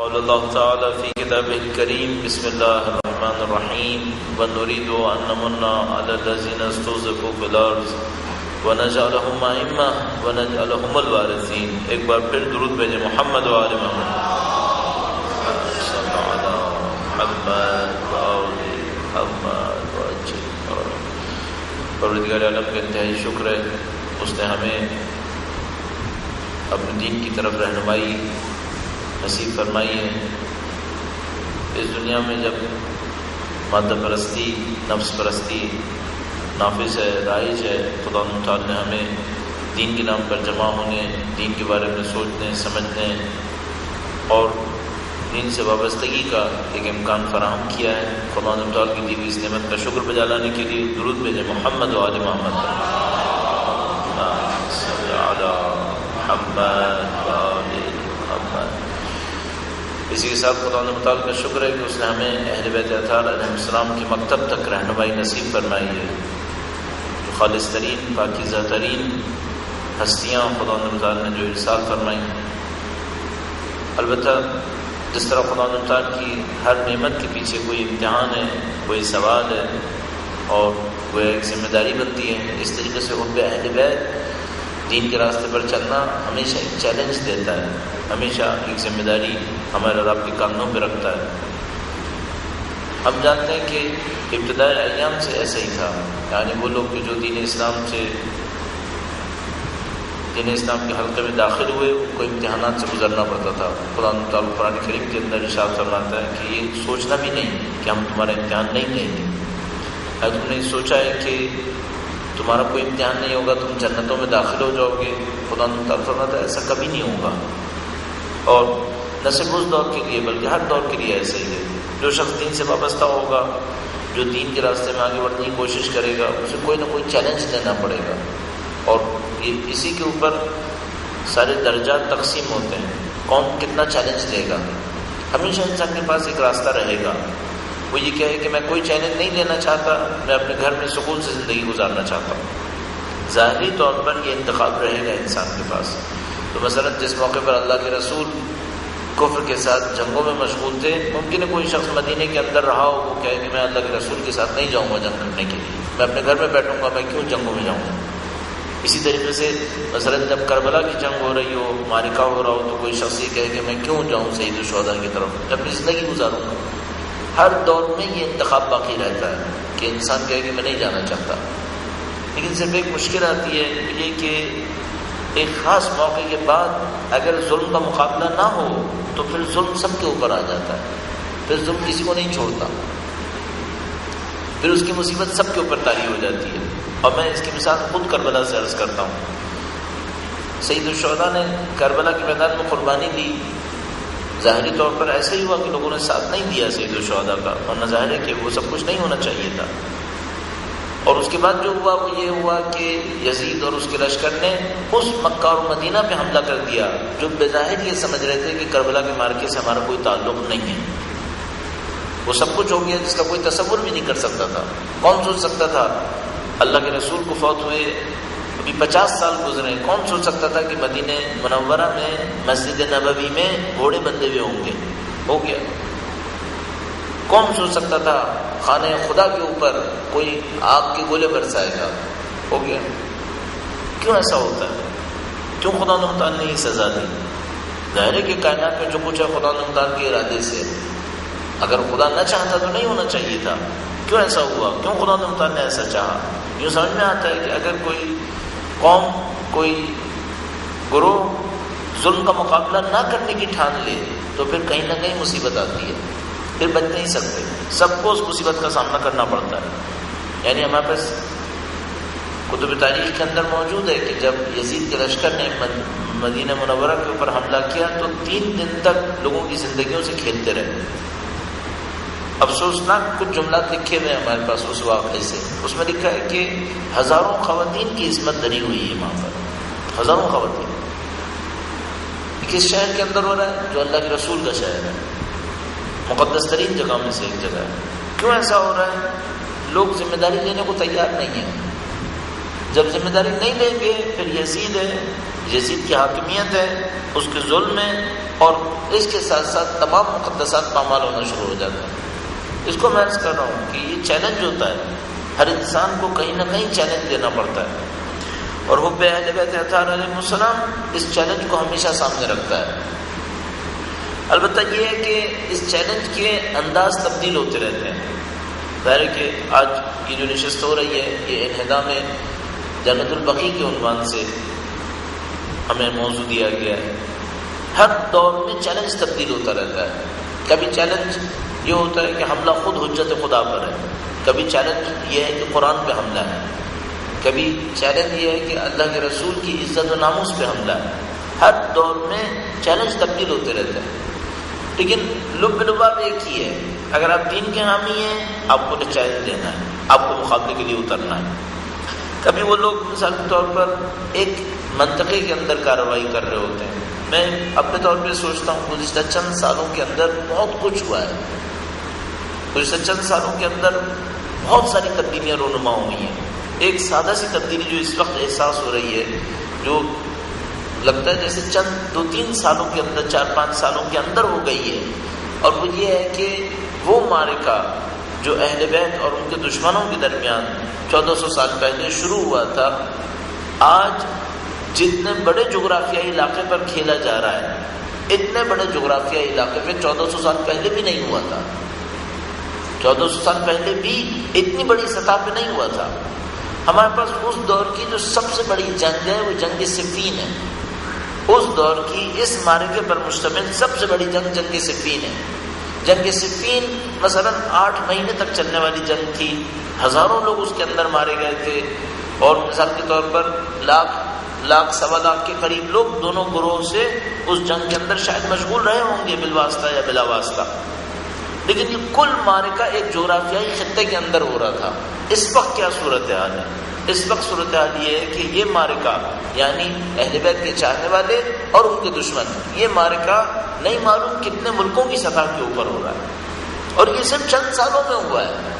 फ़ी किताबिल बिस्मिल्लाहिर्रहमानिर्रहीम व नुरीदु अन नमुन्ना अला लज़ीना इस्तुज़िफू फिल अर्ज़ व नजअलहुम अइम्मा व नजअलहुमुल वारिसीन एक बार फिर दुरूद भेजे मोहम्मद व आले मोहम्मद सल्लल्लाहु अला मुहम्मद व आले मुहम्मद व अज्जिल परवरदिगार आलम का इंतहाई शुक्र है उसने हमें अपने दीन की तरफ़ रहनुमाई नसीब फरमाई है। इस दुनिया में जब मादा परस्ती नफ्स परस्ती नाफिज है, राइज है, खुदा ताल ने हमें दीन के नाम पर जमा होने, दीन के बारे में सोचने, समझने और दीन से वाबस्तगी का एक इम्कान फराहम किया है। खुदा ताल की दी हुई इस नमत का शुक्र बजा लाने के लिए दुरुद भेजे मोहम्मद वाल मोहम्मद। इसी के साथ खुदा मताल का शुक्र है कि उसने हमें अहल बैतम की मकतब तक रहनमाई नसीब फरमाई है। जो खालिस तरीन, पाकिज़ा तरीन, हस्तियाँ खुदा मताल ने जो इरसाल फरमाई हैं। अलबत् जिस तरह खुदा मताल की हर नेमत के पीछे कोई इम्तहान है, कोई सवाल है, और वह एक ज़िम्मेदारी बनती है, इस तरीके से उन अहल बैत दीन के रास्ते पर चलना हमेशा एक चैलेंज देता है। हमेशा एक ज़िम्मेदारी हमारे रब के कानों पर रखता है। हम जानते हैं कि इब्तदाई अयाम से ऐसा ही था। यानी वो लोग जो दीन इस्लाम से, दीन इस्लाम के हल्के में दाखिल हुए, उनको इम्तहान से गुजरना पड़ता था। कुरान कुरान करीम के अंदर इशाद फरमाता है कि ये सोचना भी नहीं कि हम तुम्हारा इम्तहान नहीं लेंगे तुमने सोचा है कि तुम्हारा कोई इम्तहान नहीं होगा, तुम जन्नतों में दाखिल हो जाओगे। खुदा फरमाता है ऐसा कभी नहीं होगा। और न सिर्फ़ उस दौर के लिए, बल्कि हर दौर के लिए ऐसे ही है। जो शख्स दीन से वाबस्ता होगा, जो दीन के रास्ते में आगे बढ़ने की कोशिश करेगा, उसे कोई ना कोई चैलेंज लेना पड़ेगा। और ये इसी के ऊपर सारे दर्जा तकसीम होते हैं। कौन कितना चैलेंज लेगा हमेशा इंसान के पास एक रास्ता रहेगा। वो ये क्या है कि मैं कोई चैलेंज नहीं लेना चाहता, मैं अपने घर में सुकून से ज़िंदगी गुजारना चाहता हूँ। ज़ाहरी तौर पर यह इंतखब रहेगा इंसान के पास। तो मसलन जिस मौके पर अल्लाह के रसूल कुफर के साथ जंगों में मशगूल थे, मुमकिन है कोई शख्स मदीने के अंदर रहा हो, वो कहे कि मैं अल्लाह के रसूल के साथ नहीं जाऊँगा जंग करने के लिए। मैं अपने घर में बैठूँगा, मैं क्यों जंगों में जाऊँगा इसी तरीके से मसलन जब करबला की जंग हो रही हो, मारिका हो रहा हो तो कोई शख्स ये कहे कि मैं क्यों जाऊँ सईद शहदा की तरफ़? मैं अपनी ज़िंदगी गुजारूँगा। हर दौर में ये इंतखब बाकी रहता है कि इंसान कहे कि मैं नहीं जाना चाहता। लेकिन सिर्फ़ एक मुश्किल आती है ये कि एक ख़ास मौके के बाद अगर जुल्म का मुकाबला ना हो तो फिर जुल्म सबके ऊपर आ जाता है। फिर जुल्म किसी को नहीं छोड़ता। फिर उसकी मुसीबत सबके ऊपर तारी हो जाती है। और मैं इसकी मिसाल खुद करबला से अर्ज़ करता हूँ। सईद ने करबला के मैदान में कुर्बानी दी। ज़ाहरी तौर पर ऐसा ही हुआ कि लोगों ने साथ नहीं दिया सईद शहदा का, और न ज़ाहिर है कि वो सब कुछ नहीं होना चाहिए था। और उसके बाद जो हुआ, वो ये हुआ कि यजीद और उसके लश्कर ने उस मक्का और मदीना पे हमला कर दिया, जो बेजाहिर ये समझ रहे थे कि करबला के मार्के से हमारा कोई ताल्लुक नहीं है। वो सब कुछ हो गया, जिसका कोई तस्वुर भी नहीं कर सकता था। कौन सोच सकता था? अल्लाह के रसूल को फौत हुए अभी पचास साल गुजरे, कौन सोच सकता था कि मदीने मनवरा में, मस्जिद नबवी में घोड़े बंधे हुए होंगे? हो गया। कौन सोच सकता था खाने खुदा के ऊपर कोई आग के गोले बरसाएगा? हो गया। क्यों ऐसा होता है? क्यों खुदा नमतान ने ये सजा दी ज़ाहिर के कायनात में जो कुछ है, खुदा नमतान के इरादे से। अगर खुदा न चाहता तो नहीं होना चाहिए था। क्यों ऐसा हुआ? क्यों खुदा नमतान ने ऐसा चाहा? यूँ समझ में आता है कि अगर कोई कौम कोई गुरु जुल्म का मुकाबला ना करने की ठान ले तो फिर कहीं ना कहीं मुसीबत आती है। फिर बच नहीं सकते। सबको उस मुसीबत का सामना करना पड़ता है। यानी हमारे पास कुतुब तारीख के अंदर मौजूद है कि जब यजीद के लश्कर ने मदीना मुनवरा के ऊपर हमला किया तो तीन दिन तक लोगों की जिंदगियों से खेलते रहे। अफसोसनाक कुछ जुमला लिखे हुए हमारे पास उस वाक़े से। उसमें लिखा है कि हज़ारों खातन की इसमत धरी हुई है वहाँ पर। हज़ारों खातन किस शहर के अंदर हो रहा है, जो अल्लाह के रसूल का शहर है। मुकदस तरीन जगह में से एक जगह है। क्यों ऐसा हो रहा है? लोग ज़िम्मेदारी लेने को तैयार नहीं है। जब ज़िम्मेदारी नहीं लेंगे, फिर यजीद है। यजीद की हाकमियत है, उसके जुल्म है, और इसके साथ साथ तमाम मुकदसात पामाल होना शुरू हो जाता है। इसको मैं अर्ज़ कर रहा हूँ कि ये चैलेंज होता है। हर इंसान को कहीं ना कहीं चैलेंज देना पड़ता है। और हुब अहलबैतम इस चैलेंज को हमेशा सामने रखता है। अलबत् ये है कि इस चैलेंज के अंदाज तब्दील होते रहते हैं। ज़ाहिर कि आज ये जो नशस्त हो रही है, ये इनहदा में जन्नतुलबकी के उनवान से हमें मौजू दिया गया है। हर दौर में चैलेंज तब्दील होता रहता है। कभी चैलेंज ये होता है कि हमला खुद हजत खुदा पर है। कभी चैलेंज ये है कि कुरान पे हमला है। कभी चैलेंज ये है कि अल्लाह के रसूल की इज़्ज़त व नामूस पे हमला है। हर दौर में चैलेंज तब्दील होते रहते हैं। लेकिन लुब लुबाब एक ही है। अगर आप दीन के हामी हैं, आपको तो चैलेंज देना है। आपको मुकाबले के लिए उतरना है। कभी वो लोग मिसाल के तौर पर एक मंतके के अंदर कार्रवाई कर रहे होते हैं। मैं अपने तौर पर सोचता हूँ, गुजशत चंद सालों के अंदर बहुत कुछ हुआ है। गुजशत चंद सालों के अंदर बहुत सारी तब्दीलियाँ रोनुमा हुई हैं। एक सादा सी तब्दीली जो इस वक्त एहसास हो रही है, जो लगता है जैसे चंद दो तीन सालों के अंदर चार पाँच सालों के अंदर हो गई है। और वो ये है कि वो मारिका, जो अहल बैत और उनके दुश्मनों के दरमियान 1400 साल पहले शुरू हुआ था, आज जितने बड़े जोग्राफियाई इलाके पर खेला जा रहा है, इतने बड़े जोग्राफियाई इलाके पे 1400 साल पहले भी नहीं हुआ था। 1400 साल पहले भी इतनी बड़ी सतह पे नहीं हुआ था। हमारे पास उस दौर की जो सबसे बड़ी जंग है, वो जंग सिफीन है। उस दौर की, इस मार्के पर मुश्तमिल सबसे बड़ी जंग जंग सिफीन है। जंग सिफीन मसलन आठ महीने तक चलने वाली जंग थी। हज़ारों लोग उसके अंदर मारे गए थे। और मिसाल के तौर पर लाख लाख, सवा लाख के करीब लोग दोनों ग्रोह से उस जंग के अंदर शायद मशगूल रहे होंगे बिलवास्ता या बिलावास्ता लेकिन ये कुल मारे का एक जोराफियाई खत्ते के अंदर हो रहा था। इस वक्त क्या सूरत हाल है इस वक्त सूरत हाल ये है कि ये मारिका, यानी अहलबैत के चाहने वाले और उनके दुश्मन, ये मारिका नहीं मालूम कितने मुल्कों की सतह के ऊपर हो रहा है। और ये सिर्फ़ चंद सालों में हुआ है।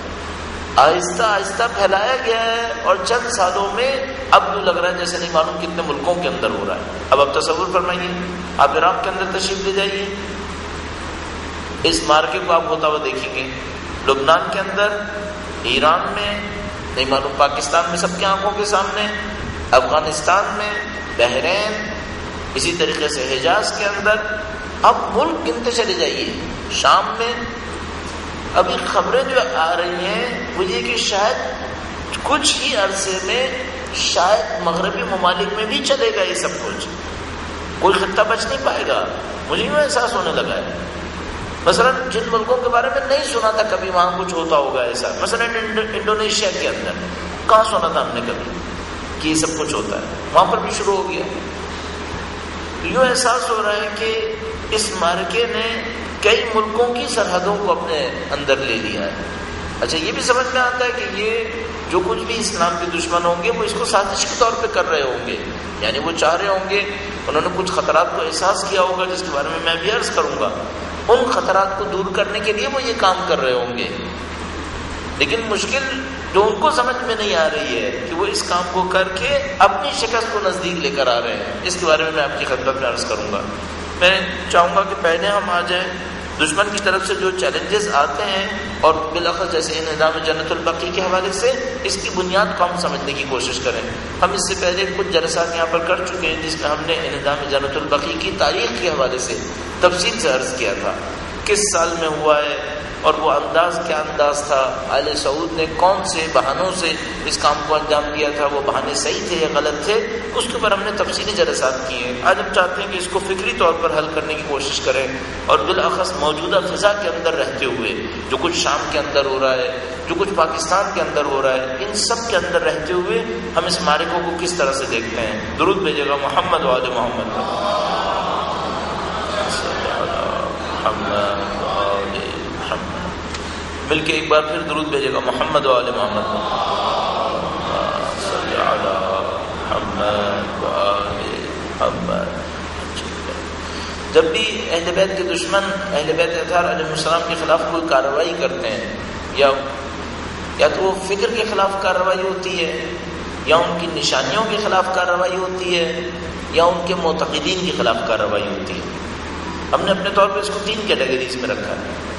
आहिस्ता आहिस्ता फैलाया गया है और चंद सालों में अब जो लग रहा है जैसे नहीं मालूम कितने मुल्कों के अंदर हो रहा है। अब अब तस्वुर फरमाइए, आप इराक के अंदर तशरीफ़ ले जाइए इस मार्के को आप होता हुआ देखेंगे। लुबनान के अंदर, ईरान में, नहीं मालूम पाकिस्तान में सबकी आँखों के सामने, अफ़गानिस्तान में, बहरेन, इसी तरीके से हिजाज के अंदर। अब मुल्क गिनते चले जाइए, शाम में। अभी खबरें जो आ रही हैं, वो ये कि शायद कुछ ही अरसे में, शायद मगरबी ममालिक में भी चलेगा ये सब कुछ। कोई खत्ता बच नहीं पाएगा। मुझे यूँ एहसास होने लगा है? मसलन, जिन मुल्कों के बारे में नहीं सुना था कभी, वहाँ कुछ होता होगा ऐसा। मसलन इंडोनेशिया के अंदर। कहा सुना था हमने कभी कि ये सब कुछ होता है? वहाँ पर भी शुरू हो गया। यूँ एहसास हो रहा है कि इस मार्के ने कई मुल्कों की सरहदों को अपने अंदर ले लिया है। अच्छा ये भी समझ में आता है कि ये जो कुछ भी इस्लाम के दुश्मन होंगे, वो इसको साजिश के तौर पे कर रहे होंगे। यानी वो चाह रहे होंगे, उन्होंने कुछ खतरात को एहसास किया होगा, जिसके बारे में मैं भी अर्ज़ करूँगा। उन खतरात को दूर करने के लिए वो ये काम कर रहे होंगे। लेकिन मुश्किल जो उनको समझ में नहीं आ रही है कि वो इस काम को करके अपनी शिकस्त को नज़दीक लेकर आ रहे हैं। इसके बारे में मैं आपकी खदमत में अर्ज़ करूँगा। मैं चाहूँगा कि पहले हम आ जाए दुश्मन की तरफ़ से जो चैलेंजेस आते हैं और बिलखल जैसे इनदाम जन्नतबकी के हवाले से इसकी बुनियाद को हम समझने की कोशिश करें। हम इससे पहले कुछ जलसात यहाँ पर कर चुके हैं जिसमें हमने इनदाम जन्नतबकी की तारीख के हवाले से तफसील से अर्ज़ किया था। किस साल में हुआ है? और वो अंदाज क्या अंदाज था? आल सऊद ने कौन से बहानों से इस काम को अंजाम दिया था? वो बहाने सही थे या गलत थे? उसके ऊपर हमने तफसीली जलसात किए हैं। आज हम चाहते हैं कि इसको फिक्री तौर पर हल करने की कोशिश करें और बिलखस मौजूदा फ़िज़ा के अंदर रहते हुए, जो कुछ शाम के अंदर हो रहा है, जो कुछ पाकिस्तान के अंदर हो रहा है, इन सब के अंदर रहते हुए हम इस मारिकों को किस तरह से देखते हैं? दुरुद भेजेगा मोहम्मद वाल मोहम्मद। मिलके एक बार फिर दुरुद भेजेगा मोहम्मद वाले मोहम्मद। जब भी अहल बैत के दुश्मन, अहल बैत अतार के खिलाफ कोई कार्रवाई करते हैं, या या तो वो फ़िक्र के खिलाफ कार्रवाई होती है, या उनकी निशानियों के खिलाफ कार्रवाई होती है, या उनके मोतदीन के खिलाफ कार्रवाई होती है। हमने अपने तौर पर इसको तीन कैटेगरीज में रखा है।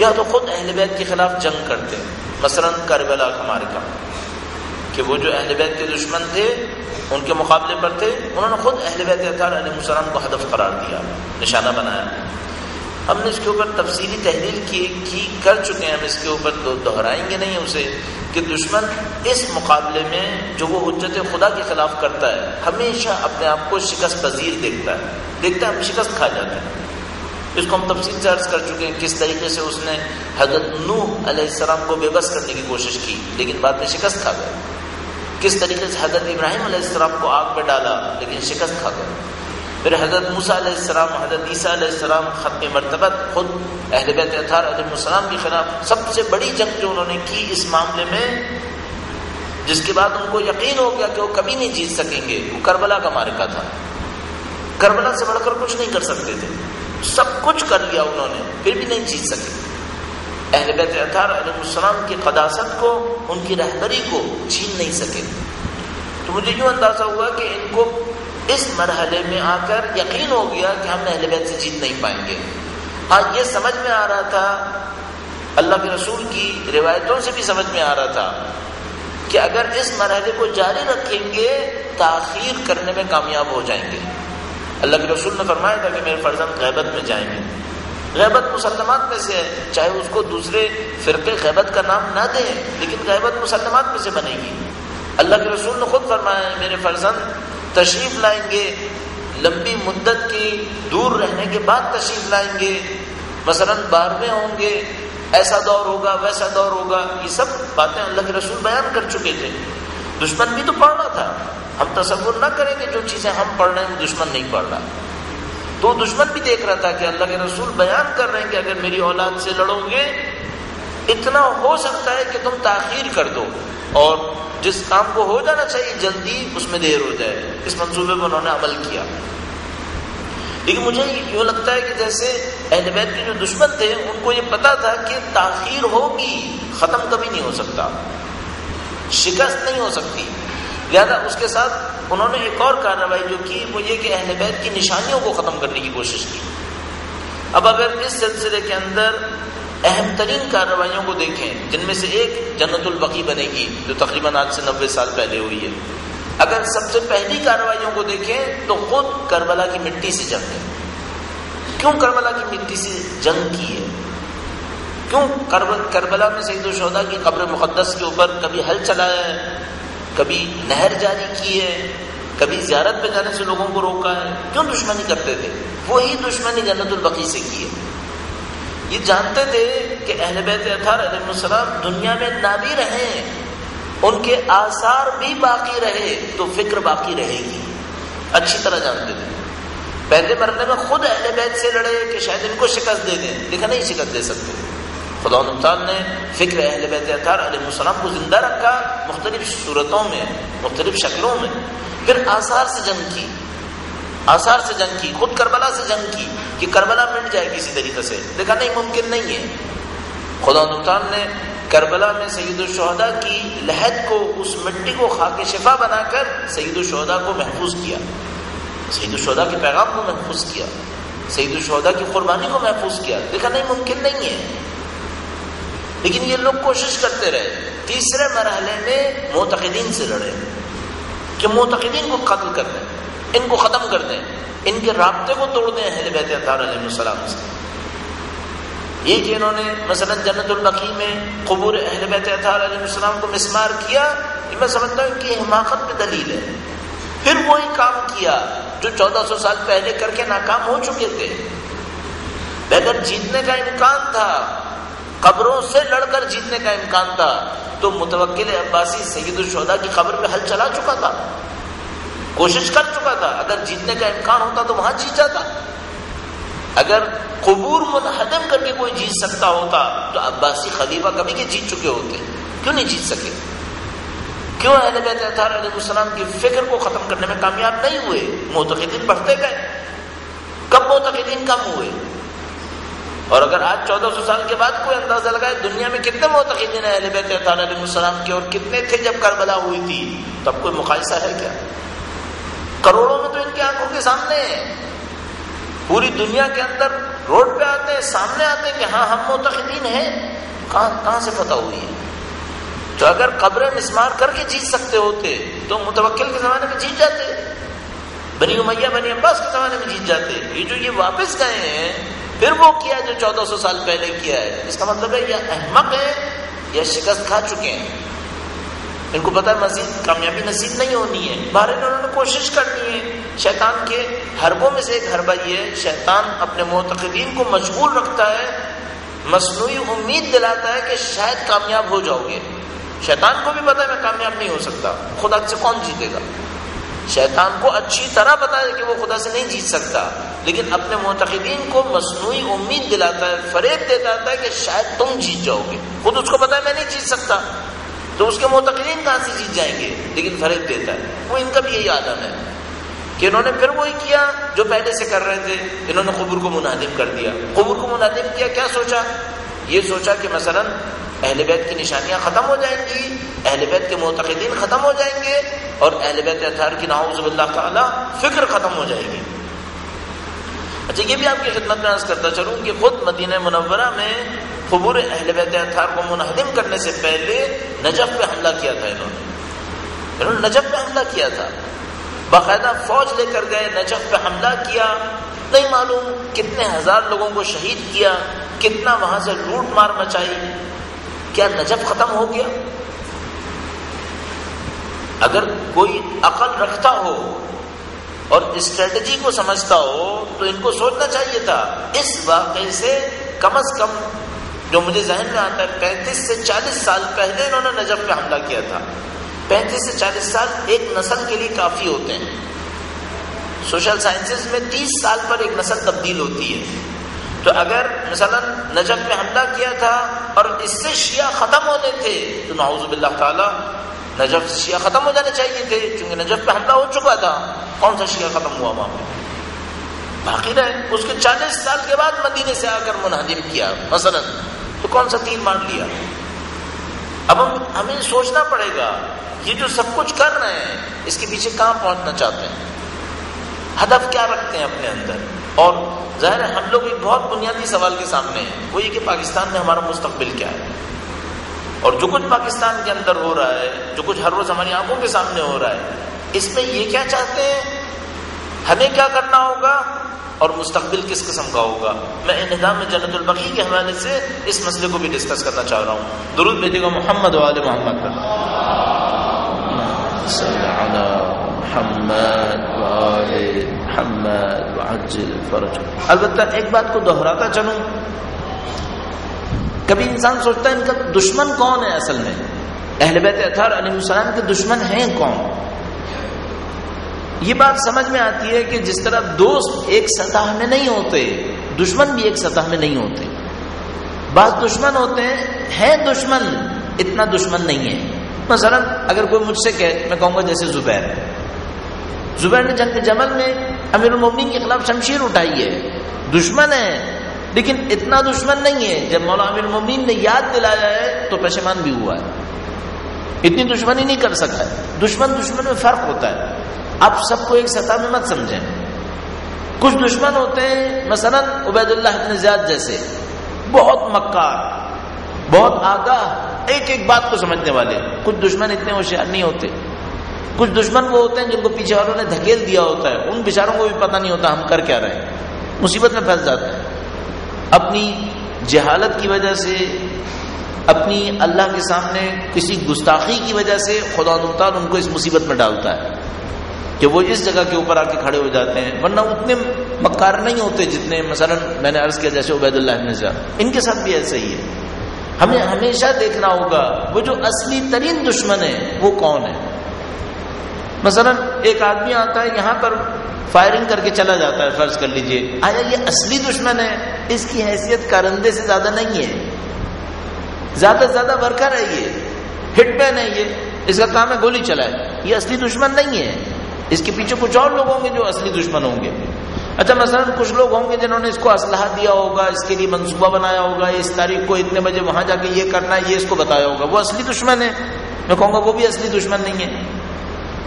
या तो खुद अहल बैत के खिलाफ जंग करते मसलन करबला का मारका कि वो जो अहल बैत के दुश्मन थे उनके मुकाबले पर थे उन्होंने खुद अहल बैत को हदफ करार दिया निशाना बनाया। हमने इसके ऊपर तफसीली तहरीर की, की कर चुके हैं। हम इसके ऊपर तो दोहराएँगे नहीं उसे कि दुश्मन इस मुकाबले में जो वो हजत खुदा के खिलाफ करता है हमेशा अपने आप को शिकस्त पजीर देखता है। देखता है हम शिकस्त खा जाते हैं। इसको हम तफसील से अर्ज़ कर चुके हैं किस तरीके से उसने हज़रत नूह अलैहिस्सलाम को बेबस करने की कोशिश की, लेकिन बाद में शिकस्त खा गए। किस तरीके से हज़रत इब्राहिम अलैहिस्सलाम को आग पे डाला, लेकिन शिकस्त खा गए। फिर हज़रत मूसा हज़रत ईसा ख़त्म मरतबत, खुद अहल के खिलाफ सबसे बड़ी जंग जो उन्होंने की इस मामले में, जिसके बाद उनको यकीन हो गया कि वो कभी नहीं जीत सकेंगे, वो करबला का मारिका था। करबला से बढ़कर कुछ नहीं कर सकते थे। सब कुछ कर लिया उन्होंने, फिर भी नहीं जीत सके। अहल बैतम की कदासत को, उनकी रहबरी को छीन नहीं सके। तो मुझे यूँ अंदाज़ा हुआ कि इनको इस मरहले में आकर यकीन हो गया कि हम अहल बैत से जीत नहीं पाएँगे। हाँ ये समझ में आ रहा था, अल्लाह के रसूल की रिवायतों से भी समझ में आ रहा था कि अगर इस मरहले को जारी रखेंगे, ताखीर करने में कामयाब हो जाएँगे। अल्लाह के रसूल ने फरमाया था कि मेरे फर्जंद गैबत में जाएँगे। गैबत मुसलमात में से है। चाहे उसको दूसरे फिरके गैबत का नाम ना दें, लेकिन गैबत मुसलमात में से बनेगी। अल्लाह के रसूल ने खुद फरमाया मेरे फर्जंद तशरीफ़ लाएँगे। लंबी मुद्दत की दूर रहने के बाद तशरीफ़ लाएँगे। मसलन बारहवें होंगे, ऐसा दौर होगा, वैसा दौर होगा। ये सब बातें अल्लाह के रसूल बयान कर चुके थे। दुश्मन भी तो पढ़ रहा था। हम तस्वुर ना करेंगे, जो चीज़ें हम पढ़ रहे हैं दुश्मन नहीं पढ़ रहा। तो दुश्मन भी देख रहा था कि अल्लाह के रसूल बयान कर रहे हैं कि अगर मेरी औलाद से लड़ोगे, इतना हो सकता है कि तुम ताखीर कर दो। और जिस काम को हो जाना चाहिए, जल्दी उसमें देर हो जाए। इस मंसूबे पर उन्होंने अमल किया। लेकिन मुझे यूँ लगता है कि जैसे अहलबैत के जो दुश्मन थे, उनको ये पता था कि ताखीर होगी, ख़त्म कभी नहीं हो सकता। शिकस्त नहीं हो सकती। लिहाजा उसके साथ उन्होंने एक और कार्रवाई जो की वो ये कि अहलबैत की निशानियों को ख़त्म करने की कोशिश की। अब अगर इस सिलसिले के अंदर अहम तरीन कार्रवाइयों को देखें, जिनमें से एक जन्नतुल बकी बनेगी, जो तकरीबन आज से नब्बे साल पहले हुई है। अगर सबसे पहली कार्रवाइयों को देखें तो खुद करबला की मिट्टी से जंग है। क्यों करबला की मिट्टी से जंग की है? क्यों करबला में सईद शहदा की कब्र मुकदस के ऊपर कभी हल चलाया है? कभी नहर जारी की है, कभी ज्यारत पे जाने से लोगों को रोका है। क्यों दुश्मनी करते थे? वही दुश्मनी जन्नतुल बकी से की है। ये जानते थे कि अहल बैत दुनिया में ना भी रहे, उनके आसार भी बाकी रहे तो फ़िक्र बाकी रहेगी। अच्छी तरह जानते थे। पहले मरने में खुद अहल बैत से लड़े कि शायद इनको शिकस्त दे दें। लेकिन नहीं शिकस्त दे सकते। खुदा ने फ़िक्र अहल बैतम को ज़िंदा रखा मुख्तलिफ़ सूरतों में, मुख्तलिफ़ शक्लों में। फिर आसार से जंग की, आसार से जंग की, खुद करबला से जंग की कि करबला मिट जाए किसी तरीके से। देखा नहीं, मुमकिन नहीं है। खुदा ने करबला में सईदुलशहदा की लहद को, उस मिट्टी को खाके शिफा बनाकर सईदुलशहदा को महफूज किया। सईदुलशहदा के पैगाम को महफूज किया। सईदुलशहदा की कुर्बानी को महफूज किया। देखा नहीं, मुमकिन नहीं है। लेकिन ये लोग कोशिश करते रहे। तीसरे मरहले में मोतकदीन से लड़े, कि मोतकदीन को कत्ल कर दें, इनको ख़त्म कर दें, इनके रबते को तोड़ दें अहल बैत से। ये कि इन्होंने मसलन जन्नतुलबकी में कबूर अहल बैत को मिसमार किया ये मैं समझता हूँ कि हिमाकत में दलील है। फिर वही काम किया, जो चौदह सौ साल पहले करके नाकाम हो चुके थे। अगर जीतने का इम्कान था कब्रों से लड़कर जीतने का इम्कान था तो मुतवक्किल अब्बासी सईदुलशहदा की खबर पे हल चला चुका था। कोशिश कर चुका था, अगर जीतने का इम्कान होता तो वहाँ जीत जाता। अगर कबूर मुनहदम करके कोई जीत सकता होता तो अब्बासी खलीफा कभी के जीत चुके होते। क्यों नहीं जीत सके? क्यों अहलबैतम की फ़िक्र को खत्म करने में कामयाब नहीं हुए? मोतकदीन बढ़ते गए। कब मोतकदीन कम हुए? और अगर आज 1400 साल के बाद कोई अंदाज़ा लगाए, दुनिया में कितने मोतकीन अहलबैतम के, और कितने थे जब करबला हुई थी? तब कोई मुकायसा है क्या? करोड़ों में तो इनकी आँखों के सामने है। पूरी दुनिया के अंदर रोड पे आते हैं, सामने आते हैं कि हाँ हम मोतकीन हैं। कहाँ कहाँ से पता हुई है? तो अगर कब्रें मिसमार करके जीत सकते होते तो मुतवक्किल के जमाने में जीत जाते। बनी उमैया, बनी अब्बास के जमाने में जीत जाते। ये जो ये वापस गए हैं फिर वो किया जो 1400 साल पहले किया है। इसका मतलब है या अहमक है या शिकस्त खा चुके हैं। इनको पता है, मजीद कामयाबी नसीब नहीं होनी है। बाहर उन्होंने कोशिश करनी है। शैतान के हरबों में से एक हरबा ये है, शैतान अपने मोतकदीन को मशगूल रखता है मसनू उम्मीद दिलाता है कि शायद कामयाब हो जाओगे। शैतान को भी पता है, मैं कामयाब नहीं हो सकता। खुदा से कौन जीतेगा? शैतान को अच्छी तरह पता है कि वो खुदा से नहीं जीत सकता। लेकिन अपने मोतकदीन को मसनू उम्मीद दिलाता है, फरेब देता है कि शायद तुम जीत जाओगे। खुद उसको पता है, मैं नहीं जीत सकता। तो उसके मोतकदीन कहाँ से जीत जाएँगे? लेकिन फरेब देता है। वो इनका भी यही आदम है कि इन्होंने फिर वही किया जो पहले से कर रहे थे। इन्होंने कबूर को मुनादिम कर दिया। कबूर को मुनादिम किया, क्या सोचा? ये सोचा कि मसलन अहल बैत की निशानियाँ खत्म हो जाएँगी, अहल बैत के मोतकदीन खत्म हो जाएँगे और अहल बैत अथार की नाउज़बिल्ला फ़िक्र खत्म हो जाएगी। अच्छा ये भी आपकी खिदमत में अर्ज़ करता चलूँ कि खुद मदीना मुनवरा में खबूर अहल बैत अथार को मुनहदिम करने से पहले नजफ पे हमला किया था इन्होंने। इन्होंने नजफ पे हमला किया था। बाकायदा फौज लेकर गए, नजफ पे हमला किया। नहीं मालूम कितने हज़ार लोगों को शहीद किया, कितना वहाँ से लूट मार मचाई। क्या नजब खत्म हो गया? अगर कोई अकल रखता हो और स्ट्रेटजी को समझता हो तो इनको सोचना चाहिए था। इस वाकई से कम अज कम जो मुझे जहन में आता है, पैंतीस से चालीस साल पहले इन्होंने नजब पे हमला किया था। पैंतीस से चालीस साल एक नस्ल के लिए काफ़ी होते हैं। सोशल साइंसेस में तीस साल पर एक नस्ल तब्दील होती है। तो अगर मसलन नजब में हमला किया था और इससे शिया खत्म होने थे तो नाउजुबिल्ला ताला नजब शिया खत्म हो जाने चाहिए थे, क्योंकि नजब पे हमला हो चुका था। कौन सा शिया खत्म हुआ वहाँ पे? बाकी रहे। उसके चालीस साल के बाद मदीने से आकर मुनहदिम किया, मसलन। तो कौन सा तीन मार लिया? अब हम, हमें सोचना पड़ेगा, ये जो सब कुछ कर रहे हैं, इसके पीछे कहाँ पहुँचना चाहते हैं? हदफ क्या रखते हैं अपने अंदर? और ज़ाहिर है, हम लोग एक बहुत बुनियादी सवाल के सामने हैं। वो ये कि पाकिस्तान में हमारा मुस्तकबिल क्या है? और जो कुछ पाकिस्तान के अंदर हो रहा है, जो कुछ हर रोज हमारी आँखों के सामने हो रहा है, इसमें ये क्या चाहते हैं? हमें क्या करना होगा? और मुस्तबिल किस किस्म का होगा? मैं इनदाम में जन्नतुलबकी के हवाले से इस मसले को भी डिस्कस करना चाह रहा हूँ। दुरुद भेजेगा मोहम्मद वाले मोहम्मद अलबत् एक बात को दोहराता चलूँ कभी इंसान सोचता है इनका दुश्मन कौन है असल में अहलबैत अथार सलाम के दुश्मन हैं कौन ये बात समझ में आती है कि जिस तरह दोस्त एक सतह में नहीं होते दुश्मन भी एक सतह में नहीं होते बात दुश्मन होते हैं है दुश्मन इतना दुश्मन नहीं है मसलन अगर कोई मुझसे कहे मैं कहूँगा जैसे जुबैर जुबैर ने जंग जमल में अमीर उमिन के खिलाफ शमशीर उठाई है। दुश्मन है, लेकिन इतना दुश्मन नहीं है। जब मौला अमीर उमिन ने याद दिलाया है तो पेशेमान भी हुआ है। इतनी दुश्मनी नहीं कर सकता दुश्मन दुश्मन में फ़र्क होता है। आप सबको एक सतह में मत समझें। कुछ दुश्मन होते हैं, मसलन उबैदुल्लाह इतने ज़्यादा जैसे। बहुत मक्कार, बहुत आगाह एक एक बात को समझने वाले। कुछ दुश्मन इतने होशियार नहीं होते। कुछ दुश्मन वो होते हैं जिनको पीछे वालों ने धकेल दिया होता है। उन बेचारों को भी पता नहीं होता हम कर क्या रहे मुसीबत में फंस जाते हैं। अपनी जहालत की वजह से, अपनी अल्लाह के सामने किसी गुस्ताखी की वजह से खुदा उतार उनको इस मुसीबत में डालता है कि वो इस जगह के ऊपर आके खड़े हो जाते हैं, वरना उतने मक्कार नहीं होते जितने मसलन मैंने अर्ज़ किया जैसे उबैदुल्लाह इनके साथ भी ऐसा ही है। हमें हमेशा देखना होगा, वो जो असली तरीन दुश्मन है, वो कौन है? मसलन, एक आदमी आता है, यहाँ पर फायरिंग करके चला जाता है, फ़र्ज़ कर लीजिए। आया ये असली दुश्मन है। इसकी हैसियत करंदे से ज़्यादा नहीं है। ज़्यादा से ज़्यादा वर्कर है ये। हिटमैन है ये। इसका काम है गोली चलाए। ये असली दुश्मन नहीं है। इसके पीछे कुछ और लोग होंगे जो असली दुश्मन होंगे। अच्छा मसलन, कुछ लोग होंगे जिन्होंने इसको असलाह दिया होगा, इसके लिए मंसूबा बनाया होगा, इस तारीख को इतने बजे वहाँ जाके ये करना है, ये इसको बताया होगा। वो असली दुश्मन है। मैं कहूँगा, वो भी असली दुश्मन नहीं है।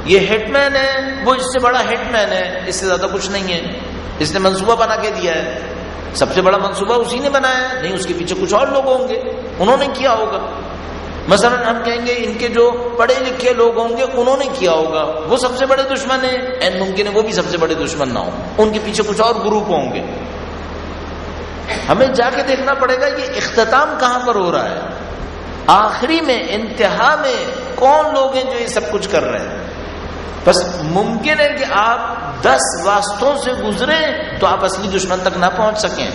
ये हिटमैन है, वो इससे बड़ा हिटमैन है, इससे ज़्यादा कुछ नहीं है। इसने मंसूबा बना के दिया है। सबसे बड़ा मंसूबा उसी ने बनाया है, नहीं, उसके पीछे कुछ और लोग होंगे, उन्होंने किया होगा। मसलन हम कहेंगे, इनके जो पढ़े लिखे लोग होंगे, उन्होंने किया होगा। वो सबसे बड़े दुश्मन है एन मुमकिन है वो भी सबसे बड़े दुश्मन ना हो। उनके पीछे कुछ और ग्रुप होंगे। हमें जाके देखना पड़ेगा, ये इख्ताम कहाँ पर हो रहा है? आखिरी में, इंतहा में, कौन लोग हैं जो ये सब कुछ कर रहे हैं? बस मुमकिन है कि आप दस वास्तों से गुजरे तो आप असली दुश्मन तक ना पहुँच सकें।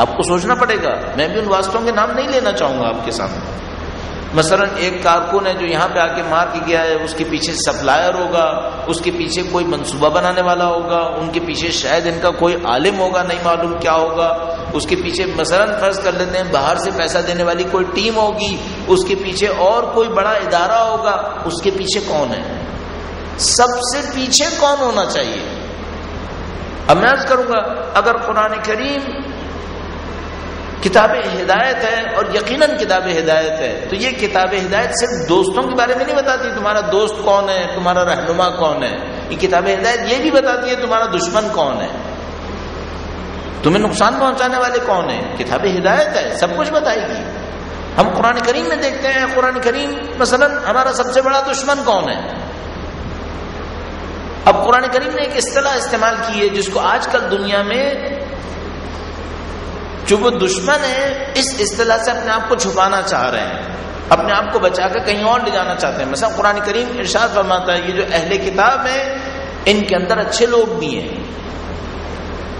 आपको सोचना पड़ेगा, मैं भी उन वास्तों के नाम नहीं लेना चाहूँगा आपके सामने। मसलन एक कारकुन है जो यहाँ पे आके मार के गया है, उसके पीछे सप्लायर होगा, उसके पीछे कोई मंसूबा बनाने वाला होगा, उनके पीछे शायद इनका कोई आलिम होगा, नहीं मालूम क्या होगा। उसके पीछे मसलन फ़र्ज़ कर लेते हैं, बाहर से पैसा देने वाली कोई टीम होगी, उसके पीछे और कोई बड़ा इदारा होगा, उसके पीछे कौन है? सबसे पीछे कौन होना चाहिए? अब मैं अर्ज़ करूँगा, अगर कुरान करीम किताब हिदायत है और यकीनन किताब हिदायत है तो ये किताब हिदायत सिर्फ़ दोस्तों के बारे में नहीं बताती, तुम्हारा दोस्त कौन है, तुम्हारा रहनुमा कौन है? ये किताब हिदायत ये भी बताती है, तुम्हारा दुश्मन कौन है? तुम्हें नुकसान पहुँचाने वाले कौन है? किताब हिदायत है, सब कुछ बताएगी। हम कुरान करीम में देखते हैं, कुरान करीम, मसलन, हमारा सबसे बड़ा दुश्मन कौन है? अब कुरान करीम ने एक इस्तेला इस्तेमाल की है जिसको आजकल दुनिया में जो वो दुश्मन है, इस इस्तेला से अपने आप को छुपाना चाह रहे हैं। अपने आप को बचा कर कहीं और ले जाना चाहते हैं। मतलब कुरान करीम इरशाद फरमाता है, ये जो अहले किताब है, इनके अंदर अच्छे लोग भी हैं।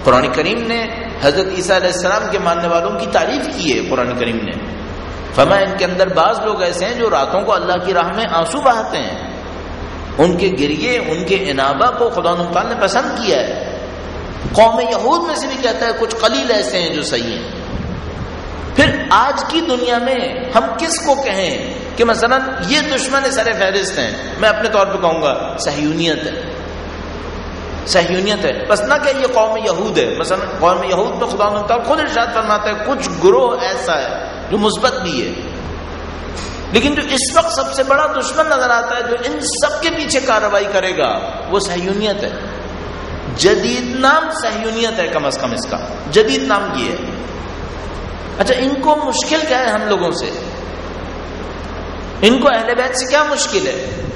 कुरान करीम ने हज़रत ईसा के मानने वालों की तारीफ़ की है, कुरान करीम ने। फरमा इनके अंदर बाज लोग ऐसे हैं जो रातों को अल्लाह की राह में आँसू बहाते हैं। उनके गिरिए उनके इनाबा को खुदा ने पसंद किया है। कौम यहूद में से भी कहता है, कुछ कलील ऐसे हैं जो सही हैं। फिर आज की दुनिया में हम किसको कहें कि मसलन, ये दुश्मन सर फहरिस्त हैं। मैं अपने तौर पर कहूँगा, सहयूनियत है। सहयूनियत है। बस ना क्या ये कौम यहूद है। मसलन, कौम यहूद में खुदा खुद इर्शाद फरमाता है, कुछ ग्रोह ऐसा है जो मुस्बत भी है। लेकिन जो इस वक्त सबसे बड़ा दुश्मन नज़र आता है, जो इन सब के पीछे कार्रवाई करेगा, वो सहयूनियत है। जदीद नाम सहयूनियत है कम अज कम इसका। जदीद नाम ये है। अच्छा इनको मुश्किल क्या है हम लोगों से? इनको अहले बैत से क्या मुश्किल है?